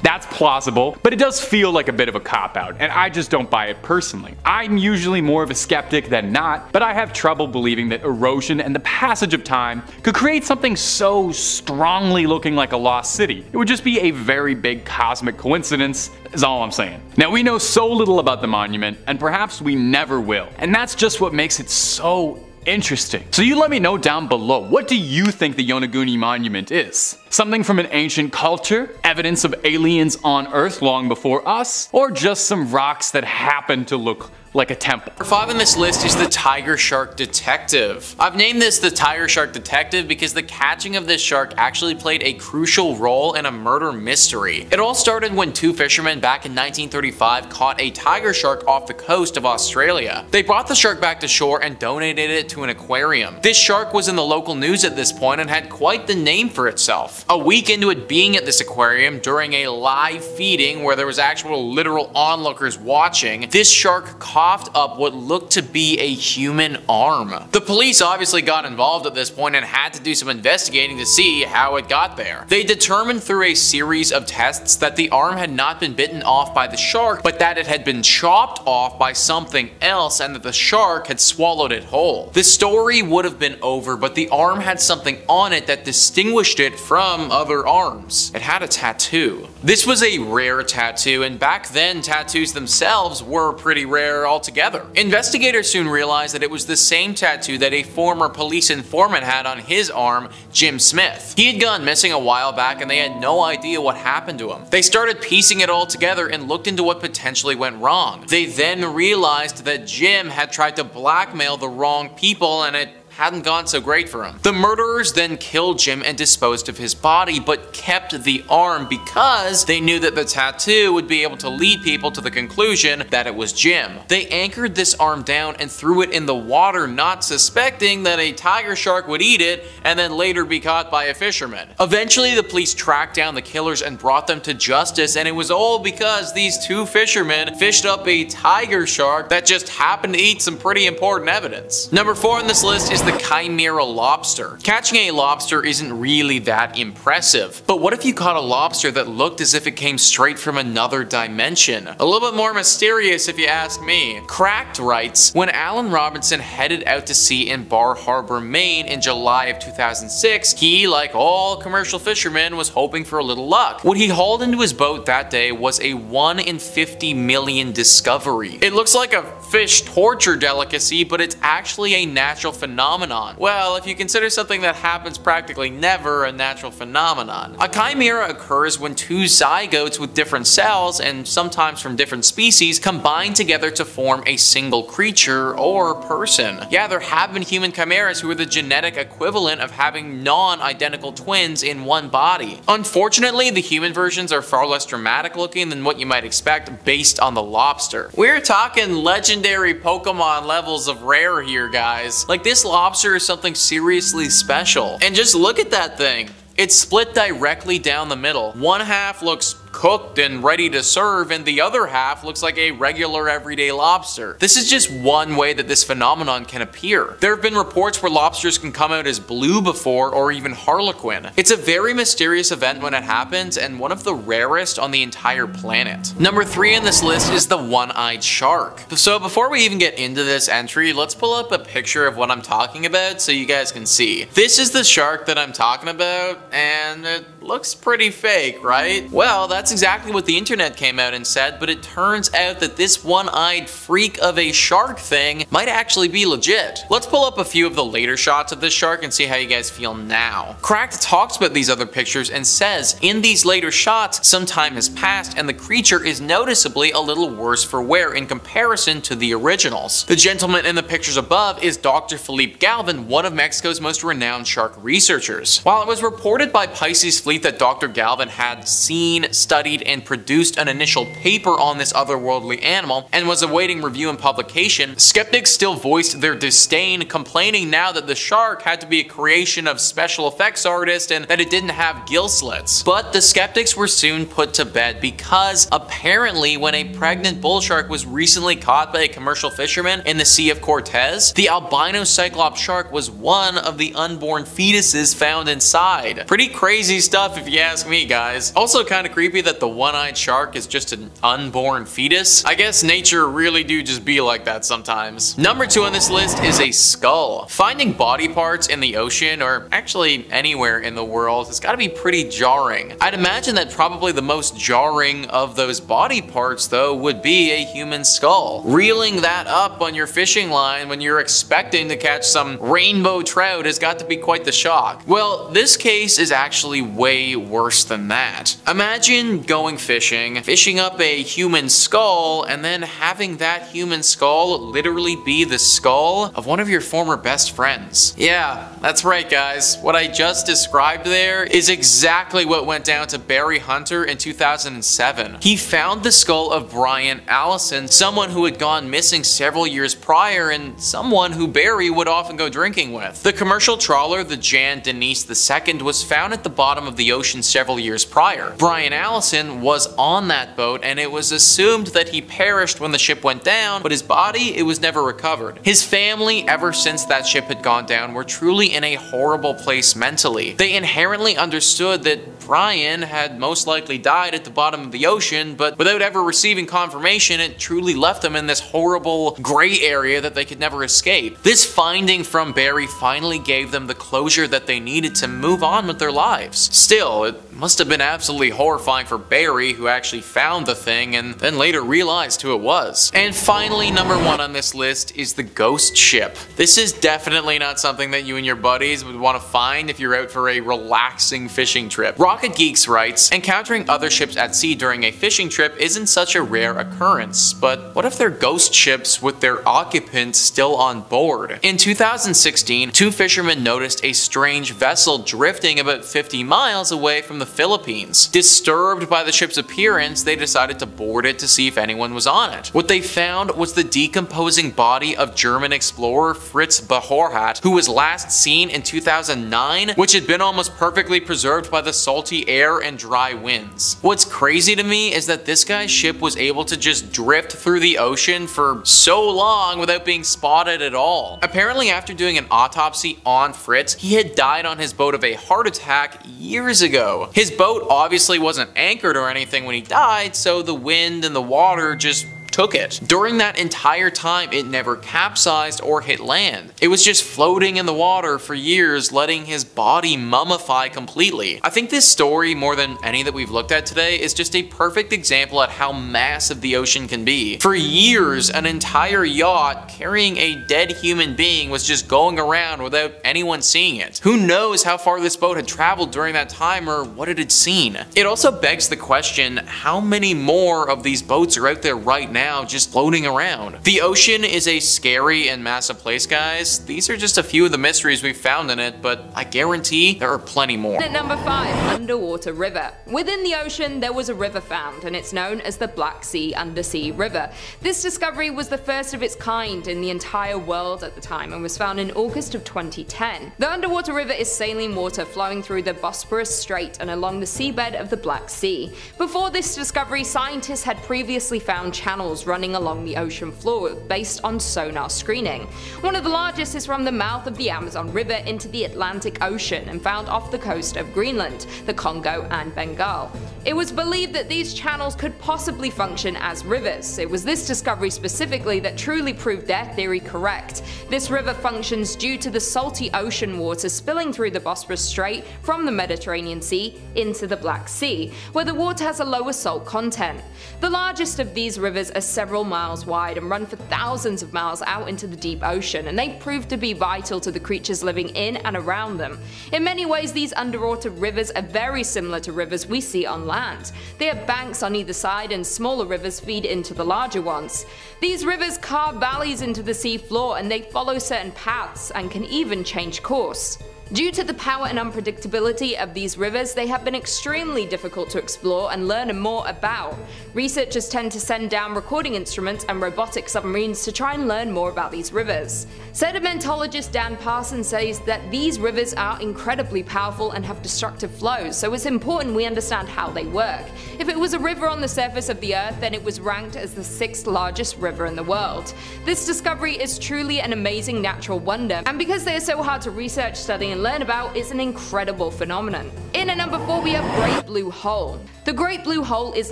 that's plausible, but it does feel like a bit of a cop-out, and I just don't buy it personally. I'm usually more of a skeptic than not, but I have trouble believing that erosion and the passage of time could create something so strongly looking like a lost city. It would just be a very big cosmic coincidence, is all I'm saying. Now we know so little about the monument, and perhaps we never will, and that's just what makes it so Interesting. So you let me know down below, what do you think the Yonaguni Monument is? Something from an ancient culture? Evidence of aliens on Earth long before us? Or just some rocks that happen to look like a temple. Number five on this list is the Tiger Shark Detective. I've named this the Tiger Shark Detective because the catching of this shark actually played a crucial role in a murder mystery. It all started when two fishermen back in 1935 caught a tiger shark off the coast of Australia. They brought the shark back to shore and donated it to an aquarium. This shark was in the local news at this point and had quite the name for itself. A week into it being at this aquarium during a live feeding where there was actual literal onlookers watching, this shark coughed up what looked to be a human arm. The police obviously got involved at this point and had to do some investigating to see how it got there. They determined through a series of tests that the arm had not been bitten off by the shark, but that it had been chopped off by something else and that the shark had swallowed it whole. The story would have been over, but the arm had something on it that distinguished it from other arms. It had a tattoo. This was a rare tattoo, and back then tattoos themselves were pretty rare altogether. Investigators soon realized that it was the same tattoo that a former police informant had on his arm, Jim Smith. He had gone missing a while back and they had no idea what happened to him. They started piecing it all together and looked into what potentially went wrong. They then realized that Jim had tried to blackmail the wrong people and it hadn't gone so great for him. The murderers then killed Jim and disposed of his body, but kept the arm because they knew that the tattoo would be able to lead people to the conclusion that it was Jim. They anchored this arm down and threw it in the water, not suspecting that a tiger shark would eat it and then later be caught by a fisherman. Eventually, the police tracked down the killers and brought them to justice, and it was all because these two fishermen fished up a tiger shark that just happened to eat some pretty important evidence. Number four on this list is the Chimera lobster. Catching a lobster isn't really that impressive, but what if you caught a lobster that looked as if it came straight from another dimension? A little bit more mysterious if you ask me. Cracked writes, when Alan Robinson headed out to sea in Bar Harbor, Maine in July of 2006, he, like all commercial fishermen, was hoping for a little luck. What he hauled into his boat that day was a 1 in 50 million discovery. It looks like a fish torture delicacy, but it's actually a natural phenomenon. Well, if you consider something that happens practically never a natural phenomenon. A chimera occurs when two zygotes with different cells, and sometimes from different species, combine together to form a single creature or person. Yeah, there have been human chimeras who are the genetic equivalent of having non-identical twins in one body. Unfortunately, the human versions are far less dramatic looking than what you might expect based on the lobster. We're talking legendary Pokemon levels of rare here, guys. Like this lobster is something seriously special. And just look at that thing. It's split directly down the middle. One half looks cooked and ready to serve, and the other half looks like a regular everyday lobster. This is just one way that this phenomenon can appear. There have been reports where lobsters can come out as blue before, or even harlequin. It's a very mysterious event when it happens, and one of the rarest on the entire planet. Number three in this list is the one-eyed shark. So before we even get into this entry, let's pull up a picture of what I'm talking about so you guys can see. This is the shark that I'm talking about, and it looks pretty fake, right? Well, that's exactly what the internet came out and said, but it turns out that this one-eyed freak of a shark thing might actually be legit. Let's pull up a few of the later shots of this shark and see how you guys feel now. Cracked talks about these other pictures and says, in these later shots, some time has passed and the creature is noticeably a little worse for wear in comparison to the originals. The gentleman in the pictures above is Dr. Philippe Galvin, one of Mexico's most renowned shark researchers. While it was reported by Pisces Fleet that Dr. Galvin had seen, studied, and produced an initial paper on this otherworldly animal and was awaiting review and publication, skeptics still voiced their disdain, complaining now that the shark had to be a creation of special effects artists and that it didn't have gill slits. But the skeptics were soon put to bed because apparently when a pregnant bull shark was recently caught by a commercial fisherman in the Sea of Cortez, the albino cyclops shark was one of the unborn fetuses found inside. Pretty crazy stuff if you ask me guys. Also kind of creepy that the one-eyed shark is just an unborn fetus. I guess nature really do just be like that sometimes. Number two on this list is a skull. Finding body parts in the ocean, or actually anywhere in the world, has gotta be pretty jarring. I'd imagine that probably the most jarring of those body parts though would be a human skull. Reeling that up on your fishing line when you're expecting to catch some rainbow trout has got to be quite the shock. Well, this case is actually way worse than that. Imagine going fishing, fishing up a human skull, and then having that human skull literally be the skull of one of your former best friends. Yeah, that's right guys. What I just described there is exactly what went down to Barry Hunter in 2007. He found the skull of Brian Allison, someone who had gone missing several years prior and someone who Barry would often go drinking with. The commercial trawler, the Jan Denise II, was found at the bottom of the ocean several years prior. Brian Allison was on that boat and it was assumed that he perished when the ship went down, but his body, it was never recovered. His family, ever since that ship had gone down, were truly in a horrible place mentally. They inherently understood that Brian had most likely died at the bottom of the ocean, but without ever receiving confirmation, it truly left them in this horrible gray area that they could never escape. This finding from Barry finally gave them the closure that they needed to move on with their lives. Still, it must have been absolutely horrifying for Barry, who actually found the thing and then later realized who it was. And finally, number one on this list is the ghost ship. This is definitely not something that you and your buddies would want to find if you're out for a relaxing fishing trip. Rock Rocket Geeks writes, encountering other ships at sea during a fishing trip isn't such a rare occurrence, but what if they're ghost ships with their occupants still on board? In 2016, two fishermen noticed a strange vessel drifting about 50 miles away from the Philippines. Disturbed by the ship's appearance, they decided to board it to see if anyone was on it. What they found was the decomposing body of German explorer Fritz Bajorat, who was last seen in 2009, which had been almost perfectly preserved by the salty air and dry winds. What's crazy to me is that this guy's ship was able to just drift through the ocean for so long without being spotted at all. Apparently after doing an autopsy on Fritz, he had died on his boat of a heart attack years ago. His boat obviously wasn't anchored or anything when he died, so the wind and the water just took it. During that entire time, it never capsized or hit land. It was just floating in the water for years, letting his body mummify completely. I think this story, more than any that we've looked at today, is just a perfect example at how massive the ocean can be. For years, an entire yacht carrying a dead human being was just going around without anyone seeing it. Who knows how far this boat had traveled during that time or what it had seen? It also begs the question, how many more of these boats are out there right now now just floating around. The ocean is a scary and massive place, guys. These are just a few of the mysteries we've found in it, but I guarantee there are plenty more. At number 5, Underwater River. Within the ocean, there was a river found, and it's known as the Black Sea Undersea River. This discovery was the first of its kind in the entire world at the time and was found in August of 2010. The underwater river is saline water flowing through the Bosporus Strait and along the seabed of the Black Sea. Before this discovery, scientists had previously found channels running along the ocean floor based on sonar screening. One of the largest is from the mouth of the Amazon River into the Atlantic Ocean and found off the coast of Greenland, the Congo and Bengal. It was believed that these channels could possibly function as rivers. It was this discovery specifically that truly proved their theory correct. This river functions due to the salty ocean water spilling through the Bosporus Strait from the Mediterranean Sea into the Black Sea, where the water has a lower salt content. The largest of these rivers are several miles wide and run for thousands of miles out into the deep ocean, and they prove to be vital to the creatures living in and around them. In many ways, these underwater rivers are very similar to rivers we see on land. They have banks on either side, and smaller rivers feed into the larger ones. These rivers carve valleys into the sea floor, and they follow certain paths and can even change course. Due to the power and unpredictability of these rivers, they have been extremely difficult to explore and learn more about. Researchers tend to send down recording instruments and robotic submarines to try and learn more about these rivers. Sedimentologist Dan Parsons says that these rivers are incredibly powerful and have destructive flows, so it's important we understand how they work. If it was a river on the surface of the earth, then it was ranked as the sixth largest river in the world. This discovery is truly an amazing natural wonder, and because they are so hard to research, study, and learn about is an incredible phenomenon. In at number 4 we have Great Blue Hole. The Great Blue Hole is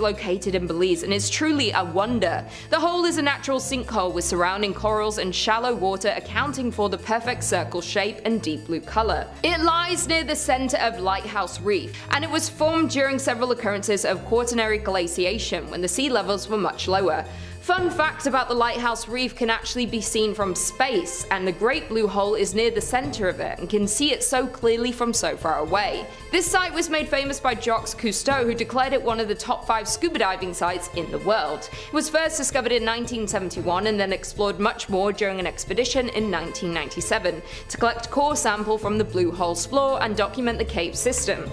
located in Belize and is truly a wonder. The hole is a natural sinkhole with surrounding corals and shallow water accounting for the perfect circle shape and deep blue colour. It lies near the centre of Lighthouse Reef and it was formed during several occurrences of quaternary glaciation when the sea levels were much lower. Fun fact about the Lighthouse Reef can actually be seen from space, and the Great Blue Hole is near the centre of it and can see it so clearly from so far away. This site was made famous by Jacques Cousteau, who declared it one of the top 5 scuba diving sites in the world. It was first discovered in 1971 and then explored much more during an expedition in 1997 to collect core sample from the Blue Hole's floor and document the cave system.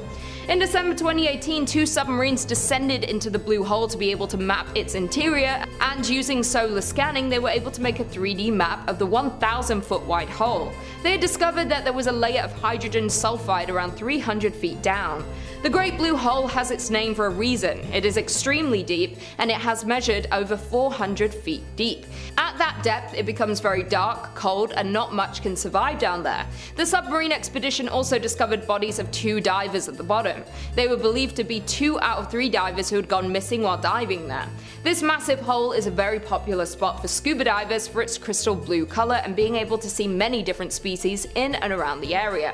In December 2018, two submarines descended into the blue hole to be able to map its interior, and using solar scanning, they were able to make a 3D map of the 1,000 foot wide hole. They had discovered that there was a layer of hydrogen sulfide around 300 feet down. The Great Blue Hole has its name for a reason. It is extremely deep, and it has measured over 400 feet deep. At that depth, it becomes very dark, cold, and not much can survive down there. The submarine expedition also discovered bodies of two divers at the bottom. They were believed to be two out of three divers who had gone missing while diving there. This massive hole is a very popular spot for scuba divers for its crystal blue colour and being able to see many different species in and around the area.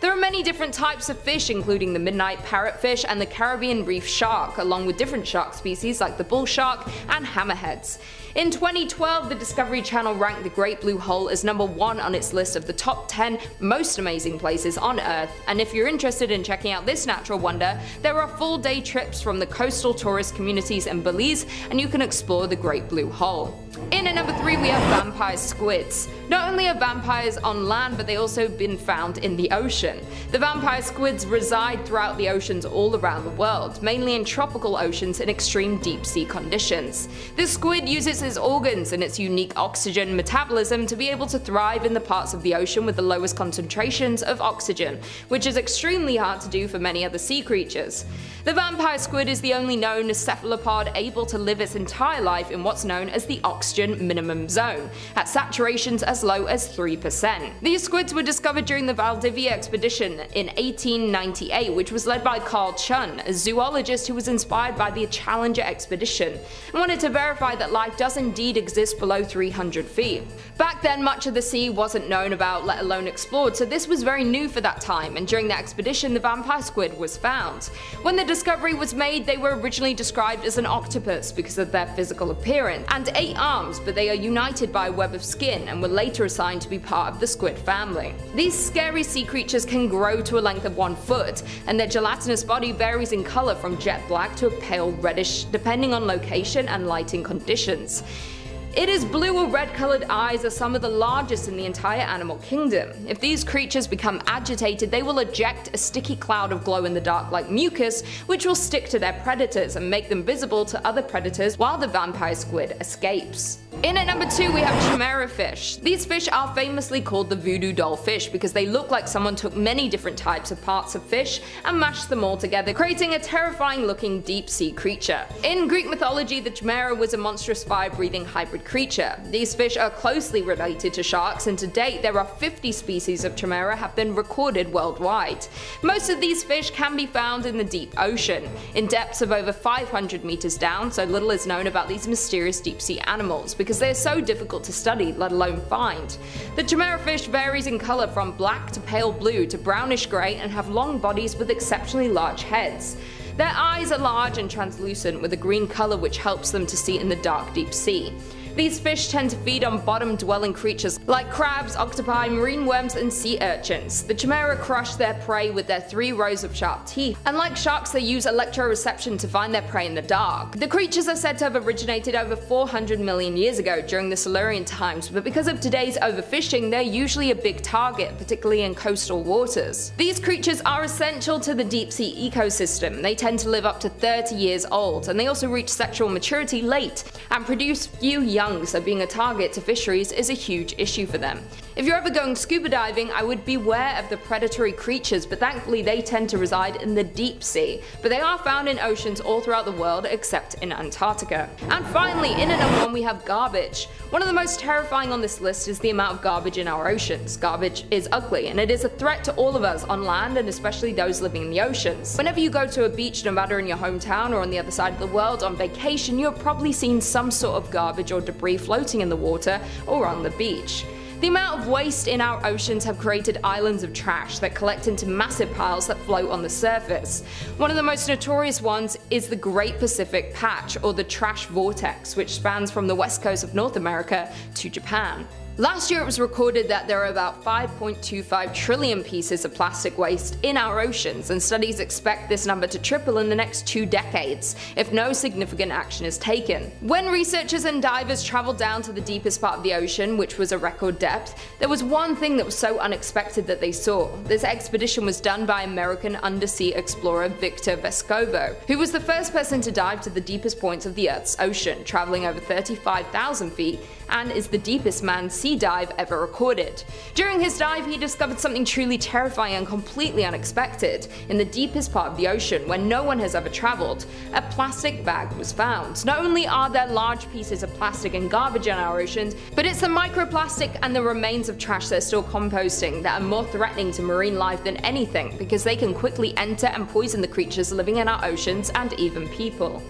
There are many different types of fish including the midnight parrotfish and the Caribbean reef shark, along with different shark species like the bull shark and hammerheads. In 2012, the Discovery Channel ranked the Great Blue Hole as number one on its list of the top 10 most amazing places on Earth, and if you're interested in checking out this natural wonder, there are full day trips from the coastal tourist communities in Belize, and you can explore the Great Blue Hole. In at number 3 we have vampire squids. Not only are vampires on land, but they also been found in the ocean. The vampire squids reside throughout the oceans all around the world, mainly in tropical oceans in extreme deep sea conditions. This squid uses its organs and its unique oxygen metabolism to be able to thrive in the parts of the ocean with the lowest concentrations of oxygen, which is extremely hard to do for many other sea creatures. The vampire squid is the only known cephalopod able to live its entire life in what's known as the oxygen minimum zone, at saturations as low as 3%. These squids were discovered during the Valdivia expedition in 1898, which was led by Carl Chun, a zoologist who was inspired by the Challenger expedition, and wanted to verify that life does indeed exist below 300 feet. Back then, much of the sea wasn't known about, let alone explored, so this was very new for that time, and during the expedition, the vampire squid was found. When the discovery was made, they were originally described as an octopus because of their physical appearance, and eight arms, but they are united by a web of skin and were later assigned to be part of the squid family. These scary sea creatures can grow to a length of one foot, and their gelatinous body varies in color from jet black to a pale reddish depending on location and lighting conditions. It is blue or red colored eyes are some of the largest in the entire animal kingdom. If these creatures become agitated, they will eject a sticky cloud of glow in the dark like mucus, which will stick to their predators and make them visible to other predators while the vampire squid escapes. In at number 2 we have chimera fish. These fish are famously called the voodoo doll fish because they look like someone took many different types of parts of fish and mashed them all together creating a terrifying looking deep sea creature. In Greek mythology the chimera was a monstrous fire breathing hybrid creature. These fish are closely related to sharks and to date there are 50 species of chimera have been recorded worldwide. Most of these fish can be found in the deep ocean, in depths of over 500 meters down so little is known about these mysterious deep sea animals because they're so difficult to study, let alone find. The chimera fish varies in colour from black to pale blue to brownish grey and have long bodies with exceptionally large heads. Their eyes are large and translucent with a green colour which helps them to see in the dark deep sea. These fish tend to feed on bottom dwelling creatures like crabs, octopi, marine worms, and sea urchins. The chimera crush their prey with their three rows of sharp teeth, and like sharks, they use electroreception to find their prey in the dark. The creatures are said to have originated over 400 million years ago during the Silurian times, but because of today's overfishing, they're usually a big target, particularly in coastal waters. These creatures are essential to the deep sea ecosystem. They tend to live up to 30 years old, and they also reach sexual maturity late and produce few young, so being a target to fisheries is a huge issue for them. If you're ever going scuba diving, I would beware of the predatory creatures, but thankfully they tend to reside in the deep sea. But they are found in oceans all throughout the world except in Antarctica. And finally, in at number one we have garbage. One of the most terrifying on this list is the amount of garbage in our oceans. Garbage is ugly, and it is a threat to all of us on land and especially those living in the oceans. Whenever you go to a beach, no matter in your hometown or on the other side of the world on vacation, you have probably seen some sort of garbage or debris floating in the water or on the beach. The amount of waste in our oceans have created islands of trash that collect into massive piles that float on the surface. One of the most notorious ones is the Great Pacific Patch, or the Trash Vortex, which spans from the west coast of North America to Japan. Last year it was recorded that there are about 5.25 trillion pieces of plastic waste in our oceans, and studies expect this number to triple in the next two decades if no significant action is taken. When researchers and divers traveled down to the deepest part of the ocean, which was a record depth, there was one thing that was so unexpected that they saw. This expedition was done by American undersea explorer Victor Vescovo, who was the first person to dive to the deepest points of the Earth's ocean, traveling over 35,000 feet, and is the deepest manned sea dive ever recorded. During his dive, he discovered something truly terrifying and completely unexpected. In the deepest part of the ocean, where no one has ever traveled, a plastic bag was found. Not only are there large pieces of plastic and garbage in our oceans, but it's the microplastic and the remains of trash that are still composting that are more threatening to marine life than anything because they can quickly enter and poison the creatures living in our oceans and even people.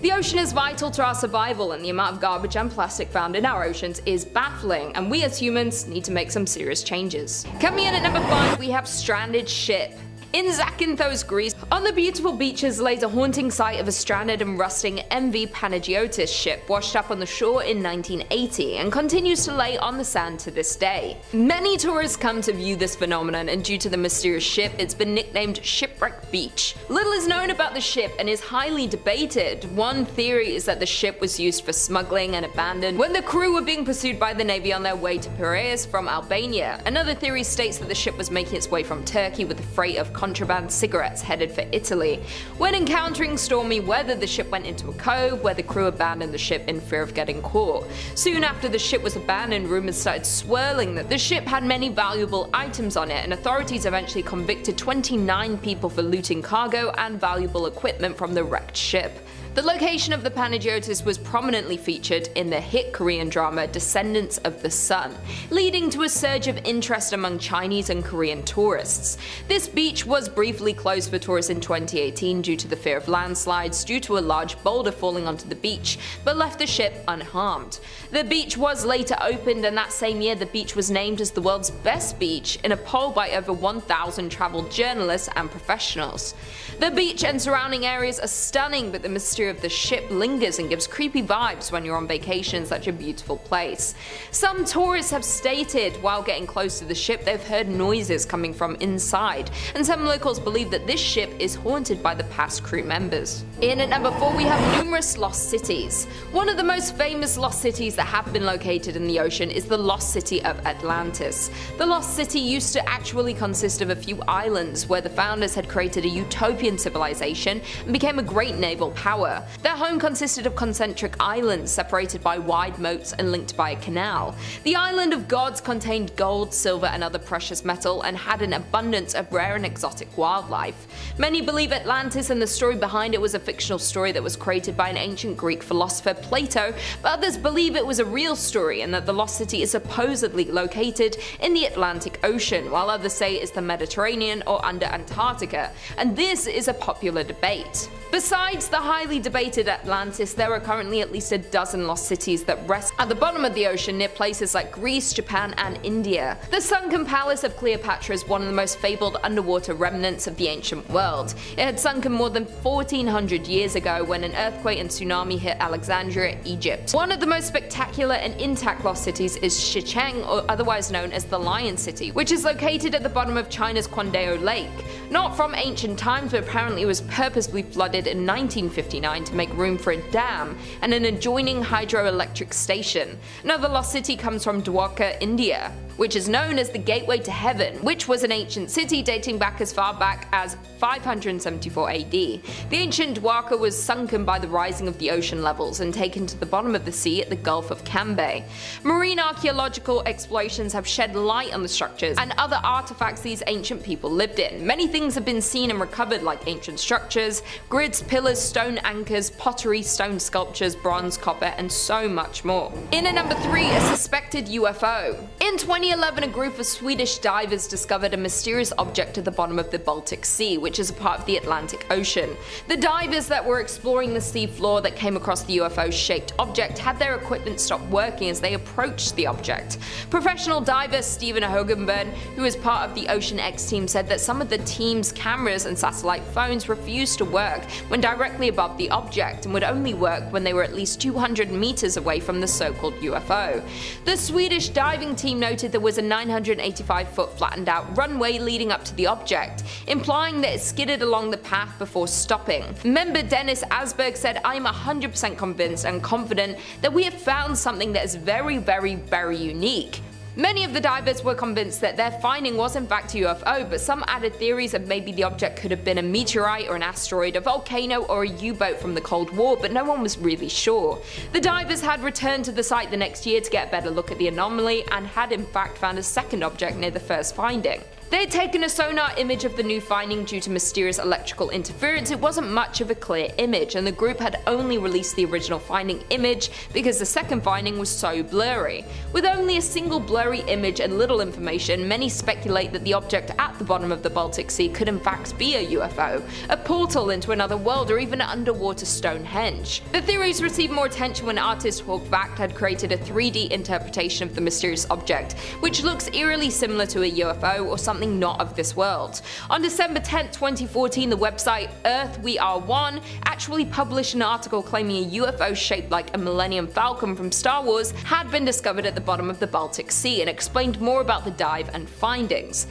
The ocean is vital to our survival and the amount of garbage and plastic found in our oceans is baffling and we as humans need to make some serious changes. Coming in at number 5 we have Stranded Ship. In Zakynthos, Greece, on the beautiful beaches lays a haunting sight of a stranded and rusting MV Panagiotis ship washed up on the shore in 1980 and continues to lay on the sand to this day. Many tourists come to view this phenomenon and due to the mysterious ship it's been nicknamed Shipwreck Beach. Little is known about the ship and is highly debated. One theory is that the ship was used for smuggling and abandoned when the crew were being pursued by the navy on their way to Piraeus from Albania. Another theory states that the ship was making its way from Turkey with a freight of contraband cigarettes headed for Italy. When encountering stormy weather, the ship went into a cove where the crew abandoned the ship in fear of getting caught. Soon after the ship was abandoned, rumors started swirling that the ship had many valuable items on it, and authorities eventually convicted 29 people for looting cargo and valuable equipment from the wrecked ship. The location of the Panagiotis was prominently featured in the hit Korean drama Descendants of the Sun, leading to a surge of interest among Chinese and Korean tourists. This beach was briefly closed for tourists in 2018 due to the fear of landslides due to a large boulder falling onto the beach, but left the ship unharmed. The beach was later opened and that same year the beach was named as the world's best beach in a poll by over 1,000 travel journalists and professionals. The beach and surrounding areas are stunning but the mysterious of the ship lingers and gives creepy vibes when you're on vacation in such a beautiful place. Some tourists have stated while getting close to the ship they've heard noises coming from inside, and some locals believe that this ship is haunted by the past crew members. In at number 4 we have numerous lost cities. One of the most famous lost cities that have been located in the ocean is the lost city of Atlantis. The lost city used to actually consist of a few islands where the founders had created a utopian civilization and became a great naval power their home consisted of concentric islands separated by wide moats and linked by a canal. The island of gods contained gold, silver and other precious metal and had an abundance of rare and exotic wildlife. Many believe Atlantis and the story behind it was a fictional story that was created by an ancient Greek philosopher Plato, but others believe it was a real story and that the lost city is supposedly located in the Atlantic Ocean, while others say it's the Mediterranean or under Antarctica, and this is a popular debate. Besides the highly debated Atlantis, there are currently at least a dozen lost cities that rest at the bottom of the ocean near places like Greece, Japan, and India. The sunken palace of Cleopatra is one of the most fabled underwater remnants of the ancient world. It had sunken more than 1400 years ago when an earthquake and tsunami hit Alexandria, Egypt. One of the most spectacular and intact lost cities is Shi Cheng, or otherwise known as the Lion City, which is located at the bottom of China's Qiandao Lake. Not from ancient times, but apparently it was purposely flooded in 1959 to make room for a dam and an adjoining hydroelectric station. Another lost city comes from Dwarka, India which is known as the Gateway to Heaven, which was an ancient city dating back as far back as 574 AD. The ancient Dwarka was sunken by the rising of the ocean levels and taken to the bottom of the sea at the Gulf of Cambay. Marine archaeological explorations have shed light on the structures and other artifacts these ancient people lived in. Many things have been seen and recovered like ancient structures, grids, pillars, stone anchors, pottery, stone sculptures, bronze, copper, and so much more. In at number 3, a suspected UFO. In 2011, a group of Swedish divers discovered a mysterious object at the bottom of the Baltic Sea, which is a part of the Atlantic Ocean. The divers that were exploring the sea floor that came across the UFO-shaped object had their equipment stop working as they approached the object. Professional diver Stephen Hogeborn, who is part of the Ocean X team, said that some of the team's cameras and satellite phones refused to work when directly above the object and would only work when they were at least 200 meters away from the so-called UFO. The Swedish diving team noted there was a 985 foot flattened out runway leading up to the object, implying that it skidded along the path before stopping. Member Dennis Asberg said, I am 100% convinced and confident that we have found something that is very, very, very unique. Many of the divers were convinced that their finding was in fact a UFO, but some added theories that maybe the object could have been a meteorite or an asteroid, a volcano or a U-boat from the Cold War, but no one was really sure. The divers had returned to the site the next year to get a better look at the anomaly and had in fact found a second object near the first finding. They had taken a sonar image of the new finding due to mysterious electrical interference. It wasn't much of a clear image, and the group had only released the original finding image because the second finding was so blurry. With only a single blurry image and little information, many speculate that the object at the bottom of the Baltic Sea could in fact be a UFO, a portal into another world, or even an underwater Stonehenge. The theories received more attention when artist Vacht had created a 3D interpretation of the mysterious object, which looks eerily similar to a UFO or something not of this world. On December 10, 2014, the website Earth We Are One actually published an article claiming a UFO shaped like a Millennium Falcon from Star Wars had been discovered at the bottom of the Baltic Sea and explained more about the dive and findings.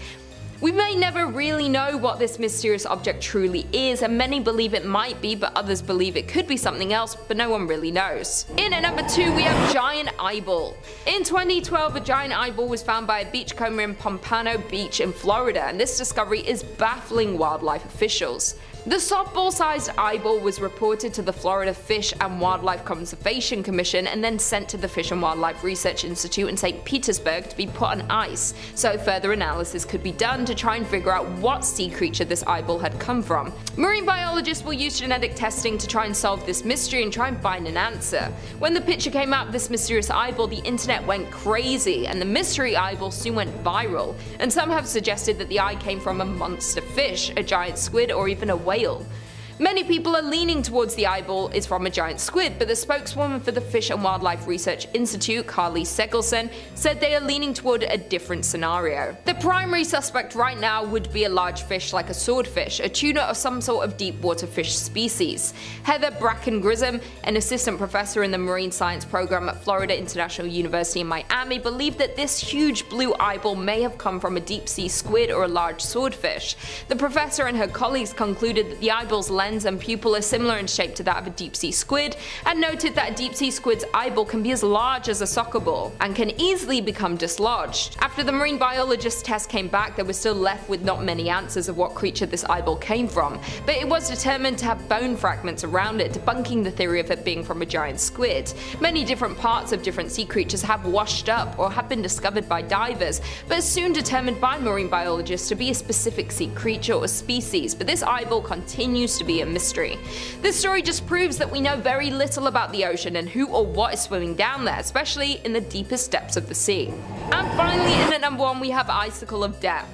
We may never really know what this mysterious object truly is, and many believe it might be, but others believe it could be something else, but no one really knows. In at number 2 we have Giant Eyeball. In 2012 a giant eyeball was found by a beachcomber in Pompano Beach in Florida, and this discovery is baffling wildlife officials. The softball-sized eyeball was reported to the Florida Fish and Wildlife Conservation Commission and then sent to the Fish and Wildlife Research Institute in St. Petersburg to be put on ice, so further analysis could be done to try and figure out what sea creature this eyeball had come from. Marine biologists will use genetic testing to try and solve this mystery and try and find an answer. When the picture came out of this mysterious eyeball, the internet went crazy, and the mystery eyeball soon went viral, and some have suggested that the eye came from a monster fish, a giant squid, or even a whale. Many people are leaning towards the eyeball is from a giant squid, but the spokeswoman for the Fish and Wildlife Research Institute, Carli Segelson, said they are leaning toward a different scenario. The primary suspect right now would be a large fish like a swordfish, a tuna or some sort of deep water fish species. Heather Bracken Grissom, an assistant professor in the marine science program at Florida International University in Miami, believed that this huge blue eyeball may have come from a deep sea squid or a large swordfish. The professor and her colleagues concluded that the eyeball's lens and pupil are similar in shape to that of a deep sea squid, and noted that a deep sea squid's eyeball can be as large as a soccer ball, and can easily become dislodged. After the marine biologist's test came back, they were still left with not many answers of what creature this eyeball came from, but it was determined to have bone fragments around it, debunking the theory of it being from a giant squid. Many different parts of different sea creatures have washed up or have been discovered by divers, but soon determined by marine biologists to be a specific sea creature or species, but this eyeball continues to be a mystery. This story just proves that we know very little about the ocean and who or what is swimming down there, especially in the deepest depths of the sea. And finally, in at number one, we have Icicle of Death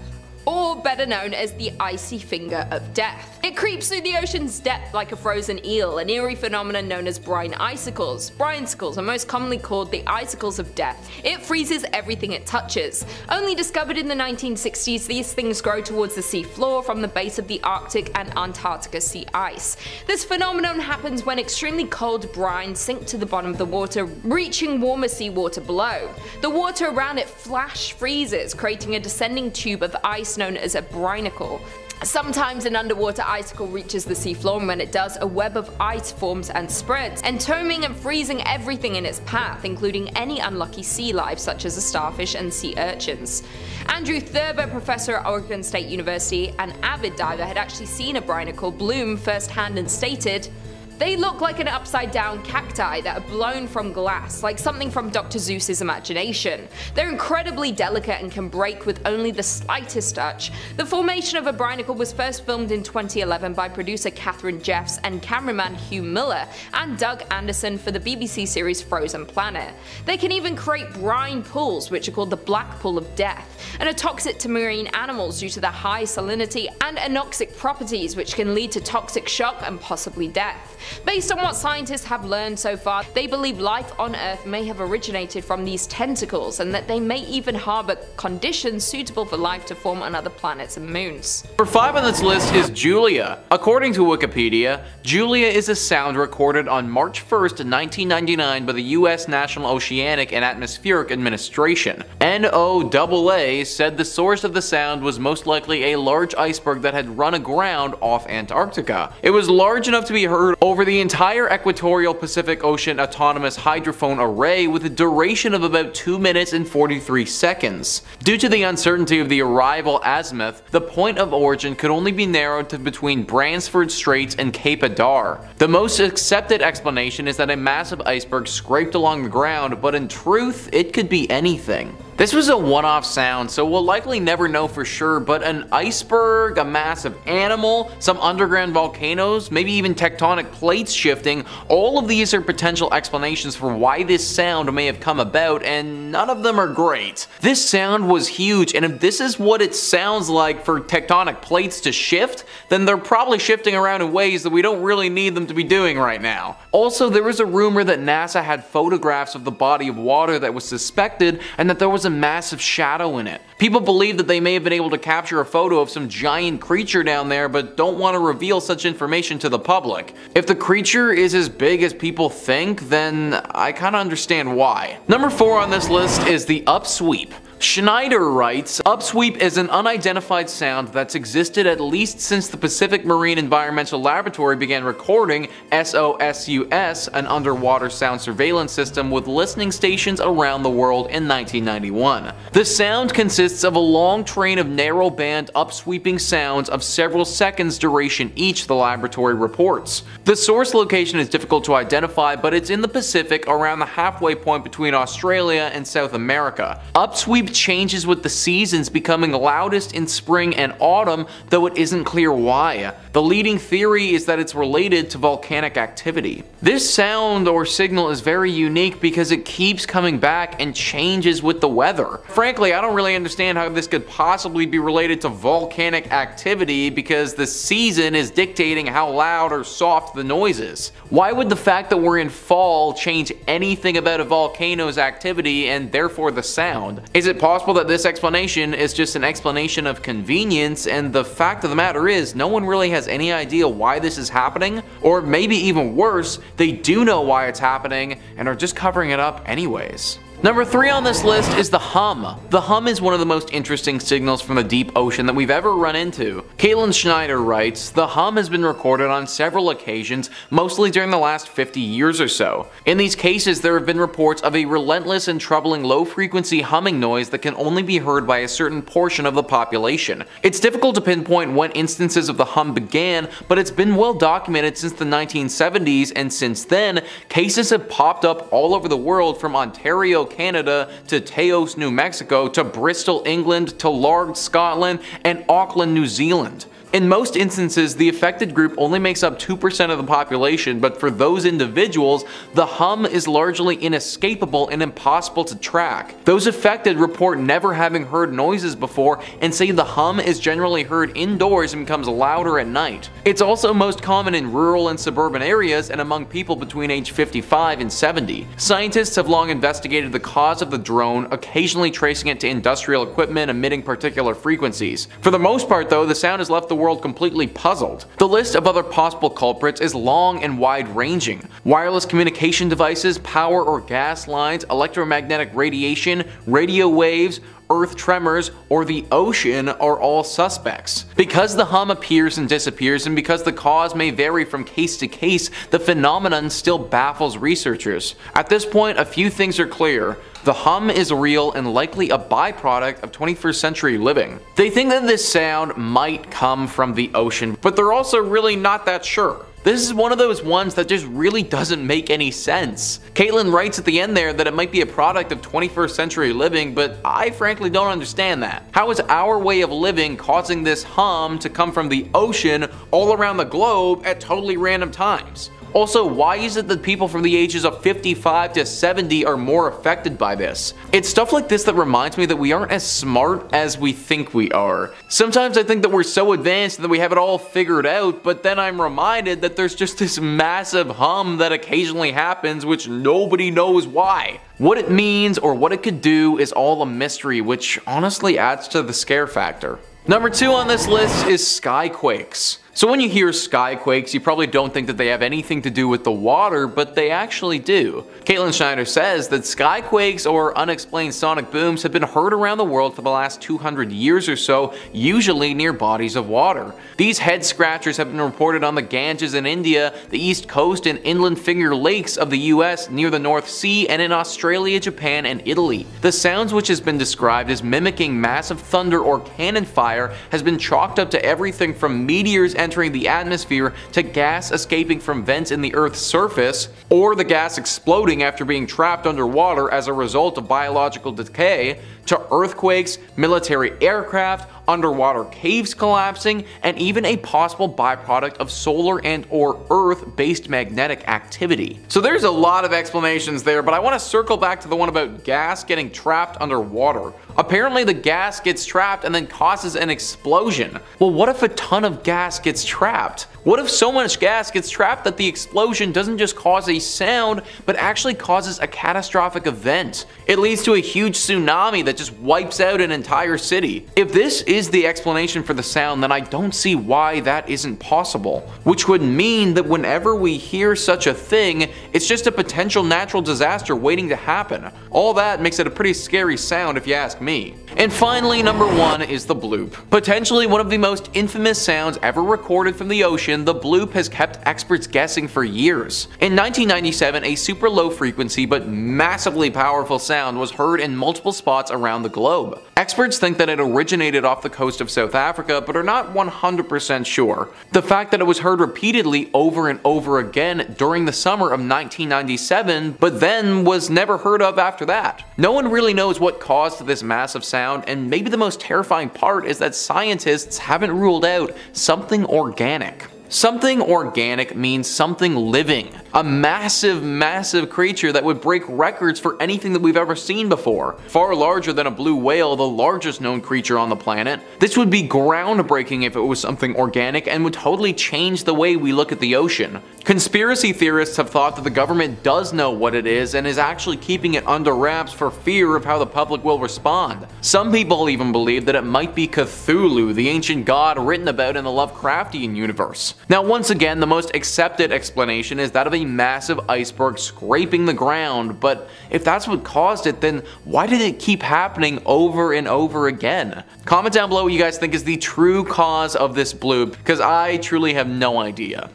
or better known as the icy finger of death. It creeps through the ocean's depth like a frozen eel, an eerie phenomenon known as brine icicles. Brinicles are most commonly called the icicles of death. It freezes everything it touches. Only discovered in the 1960s, these things grow towards the sea floor from the base of the Arctic and Antarctica sea ice. This phenomenon happens when extremely cold brine sink to the bottom of the water, reaching warmer seawater below. The water around it flash freezes, creating a descending tube of ice known as a brinicle. Sometimes an underwater icicle reaches the seafloor and when it does, a web of ice forms and spreads, entombing and freezing everything in its path, including any unlucky sea life such as a starfish and sea urchins. Andrew Thurber, professor at Oregon State University, an avid diver, had actually seen a brinicle bloom firsthand and stated, they look like an upside down cacti that are blown from glass, like something from Dr. Seuss's imagination. They're incredibly delicate and can break with only the slightest touch. The formation of a brinicle was first filmed in 2011 by producer Kathryn Jeffs and cameraman Hugh Miller and Doug Anderson for the BBC series Frozen Planet. They can even create brine pools, which are called the Black Pool of Death, and are toxic to marine animals due to their high salinity and anoxic properties, which can lead to toxic shock and possibly death. Based on what scientists have learned so far, they believe life on Earth may have originated from these tentacles and that they may even harbour conditions suitable for life to form on other planets and moons. Number 5 on this list is Julia. According to Wikipedia, Julia is a sound recorded on March 1st, 1999 by the US National Oceanic and Atmospheric Administration. NOAA said the source of the sound was most likely a large iceberg that had run aground off Antarctica. It was large enough to be heard over the entire equatorial Pacific Ocean autonomous hydrophone array with a duration of about 2 minutes and 43 seconds. Due to the uncertainty of the arrival azimuth, the point of origin could only be narrowed to between Bransfield Straits and Cape Adare. The most accepted explanation is that a massive iceberg scraped along the ground, but in truth, it could be anything. This was a one-off sound, so we'll likely never know for sure, but an iceberg, a massive animal, some underground volcanoes, maybe even tectonic plates shifting, all of these are potential explanations for why this sound may have come about, and none of them are great. This sound was huge, and if this is what it sounds like for tectonic plates to shift, then they're probably shifting around in ways that we don't really need them to be doing right now. Also, there was a rumor that NASA had photographs of the body of water that was suspected, and that there was a massive shadow in it. People believe that they may have been able to capture a photo of some giant creature down there, but don't want to reveal such information to the public. If the creature is as big as people think, then I kinda understand why. Number 4 on this list is the upsweep. Schneider writes, Upsweep is an unidentified sound that's existed at least since the Pacific Marine Environmental Laboratory began recording SOSUS, an underwater sound surveillance system with listening stations around the world in 1991. The sound consists of a long train of narrow band upsweeping sounds of several seconds duration each, the laboratory reports. The source location is difficult to identify, but it's in the Pacific around the halfway point between Australia and South America. Upsweep changes with the seasons, becoming loudest in spring and autumn, though it isn't clear why. The leading theory is that it's related to volcanic activity. This sound or signal is very unique because it keeps coming back and changes with the weather. Frankly, I don't really understand how this could possibly be related to volcanic activity because the season is dictating how loud or soft the noise is. Why would the fact that we're in fall change anything about a volcano's activity and therefore the sound? Is it possible that this explanation is just an explanation of convenience and the fact of the matter is no one really has any idea why this is happening? Or maybe even worse, they do know why it's happening and are just covering it up anyways. Number 3 on this list is the hum. The hum is one of the most interesting signals from the deep ocean that we've ever run into. Caitlin Schneider writes, The hum has been recorded on several occasions, mostly during the last 50 years or so. In these cases, there have been reports of a relentless and troubling low-frequency humming noise that can only be heard by a certain portion of the population. It's difficult to pinpoint when instances of the hum began, but it's been well documented since the 1970s, and since then, cases have popped up all over the world from Ontario, Canada to Taos, New Mexico to Bristol, England to Largs, Scotland and Auckland, New Zealand. In most instances, the affected group only makes up 2% of the population, but for those individuals, the hum is largely inescapable and impossible to track. Those affected report never having heard noises before and say the hum is generally heard indoors and becomes louder at night. It's also most common in rural and suburban areas and among people between age 55 and 70. Scientists have long investigated the cause of the drone, occasionally tracing it to industrial equipment emitting particular frequencies. For the most part though, the sound has left the world completely puzzled. The list of other possible culprits is long and wide-ranging. Wireless communication devices, power or gas lines, electromagnetic radiation, radio waves, earth tremors, or the ocean are all suspects. Because the hum appears and disappears and because the cause may vary from case to case, the phenomenon still baffles researchers. At this point, a few things are clear. The hum is real and likely a byproduct of 21st century living. They think that this sound might come from the ocean, but they're also really not that sure. This is one of those ones that just really doesn't make any sense. Caitlin writes at the end there that it might be a product of 21st century living, but I frankly don't understand that. How is our way of living causing this hum to come from the ocean all around the globe at totally random times? Also, why is it that people from the ages of 55 to 70 are more affected by this? It's stuff like this that reminds me that we aren't as smart as we think we are. Sometimes I think that we're so advanced that we have it all figured out, but then I'm reminded that there's just this massive hum that occasionally happens which nobody knows why. What it means or what it could do is all a mystery, which honestly adds to the scare factor. Number two on this list is skyquakes. So when you hear skyquakes, you probably don't think that they have anything to do with the water, but they actually do. Caitlin Schneider says that skyquakes or unexplained sonic booms have been heard around the world for the last 200 years or so, usually near bodies of water. These head scratchers have been reported on the Ganges in India, the east coast and inland Finger Lakes of the US near the North Sea, and in Australia, Japan, and Italy. The sounds which has been described as mimicking massive thunder or cannon fire has been chalked up to everything from meteors entering the atmosphere to gas escaping from vents in the Earth's surface, or the gas exploding after being trapped underwater as a result of biological decay, to earthquakes, military aircraft, underwater caves collapsing, and even a possible byproduct of solar and or earth-based magnetic activity. So there's a lot of explanations there, but I want to circle back to the one about gas getting trapped underwater. Apparently the gas gets trapped and then causes an explosion. Well what if a ton of gas gets trapped? What if so much gas gets trapped that the explosion doesn't just cause a sound, but actually causes a catastrophic event? It leads to a huge tsunami that just wipes out an entire city. If this is the explanation for the sound, then I don't see why that isn't possible. Which would mean that whenever we hear such a thing, it's just a potential natural disaster waiting to happen. All that makes it a pretty scary sound if you ask me. And finally, number one is the bloop. Potentially one of the most infamous sounds ever recorded from the ocean, the bloop has kept experts guessing for years. In 1997, a super low frequency but massively powerful sound was heard in multiple spots around the globe. Experts think that it originated off the coast of South Africa, but are not 100% sure. The fact that it was heard repeatedly over and over again during the summer of 1997, but then was never heard of after that. No one really knows what caused this massive sound, and maybe the most terrifying part is that scientists haven't ruled out something organic. Something organic means something living. A massive, massive creature that would break records for anything that we've ever seen before. Far larger than a blue whale, the largest known creature on the planet. This would be groundbreaking if it was something organic and would totally change the way we look at the ocean. Conspiracy theorists have thought that the government does know what it is and is actually keeping it under wraps for fear of how the public will respond. Some people even believe that it might be Cthulhu, the ancient god written about in the Lovecraftian universe. Now once again, the most accepted explanation is that of a massive iceberg scraping the ground, but if that's what caused it, then why did it keep happening over and over again? Comment down below what you guys think is the true cause of this bloop, because I truly have no idea.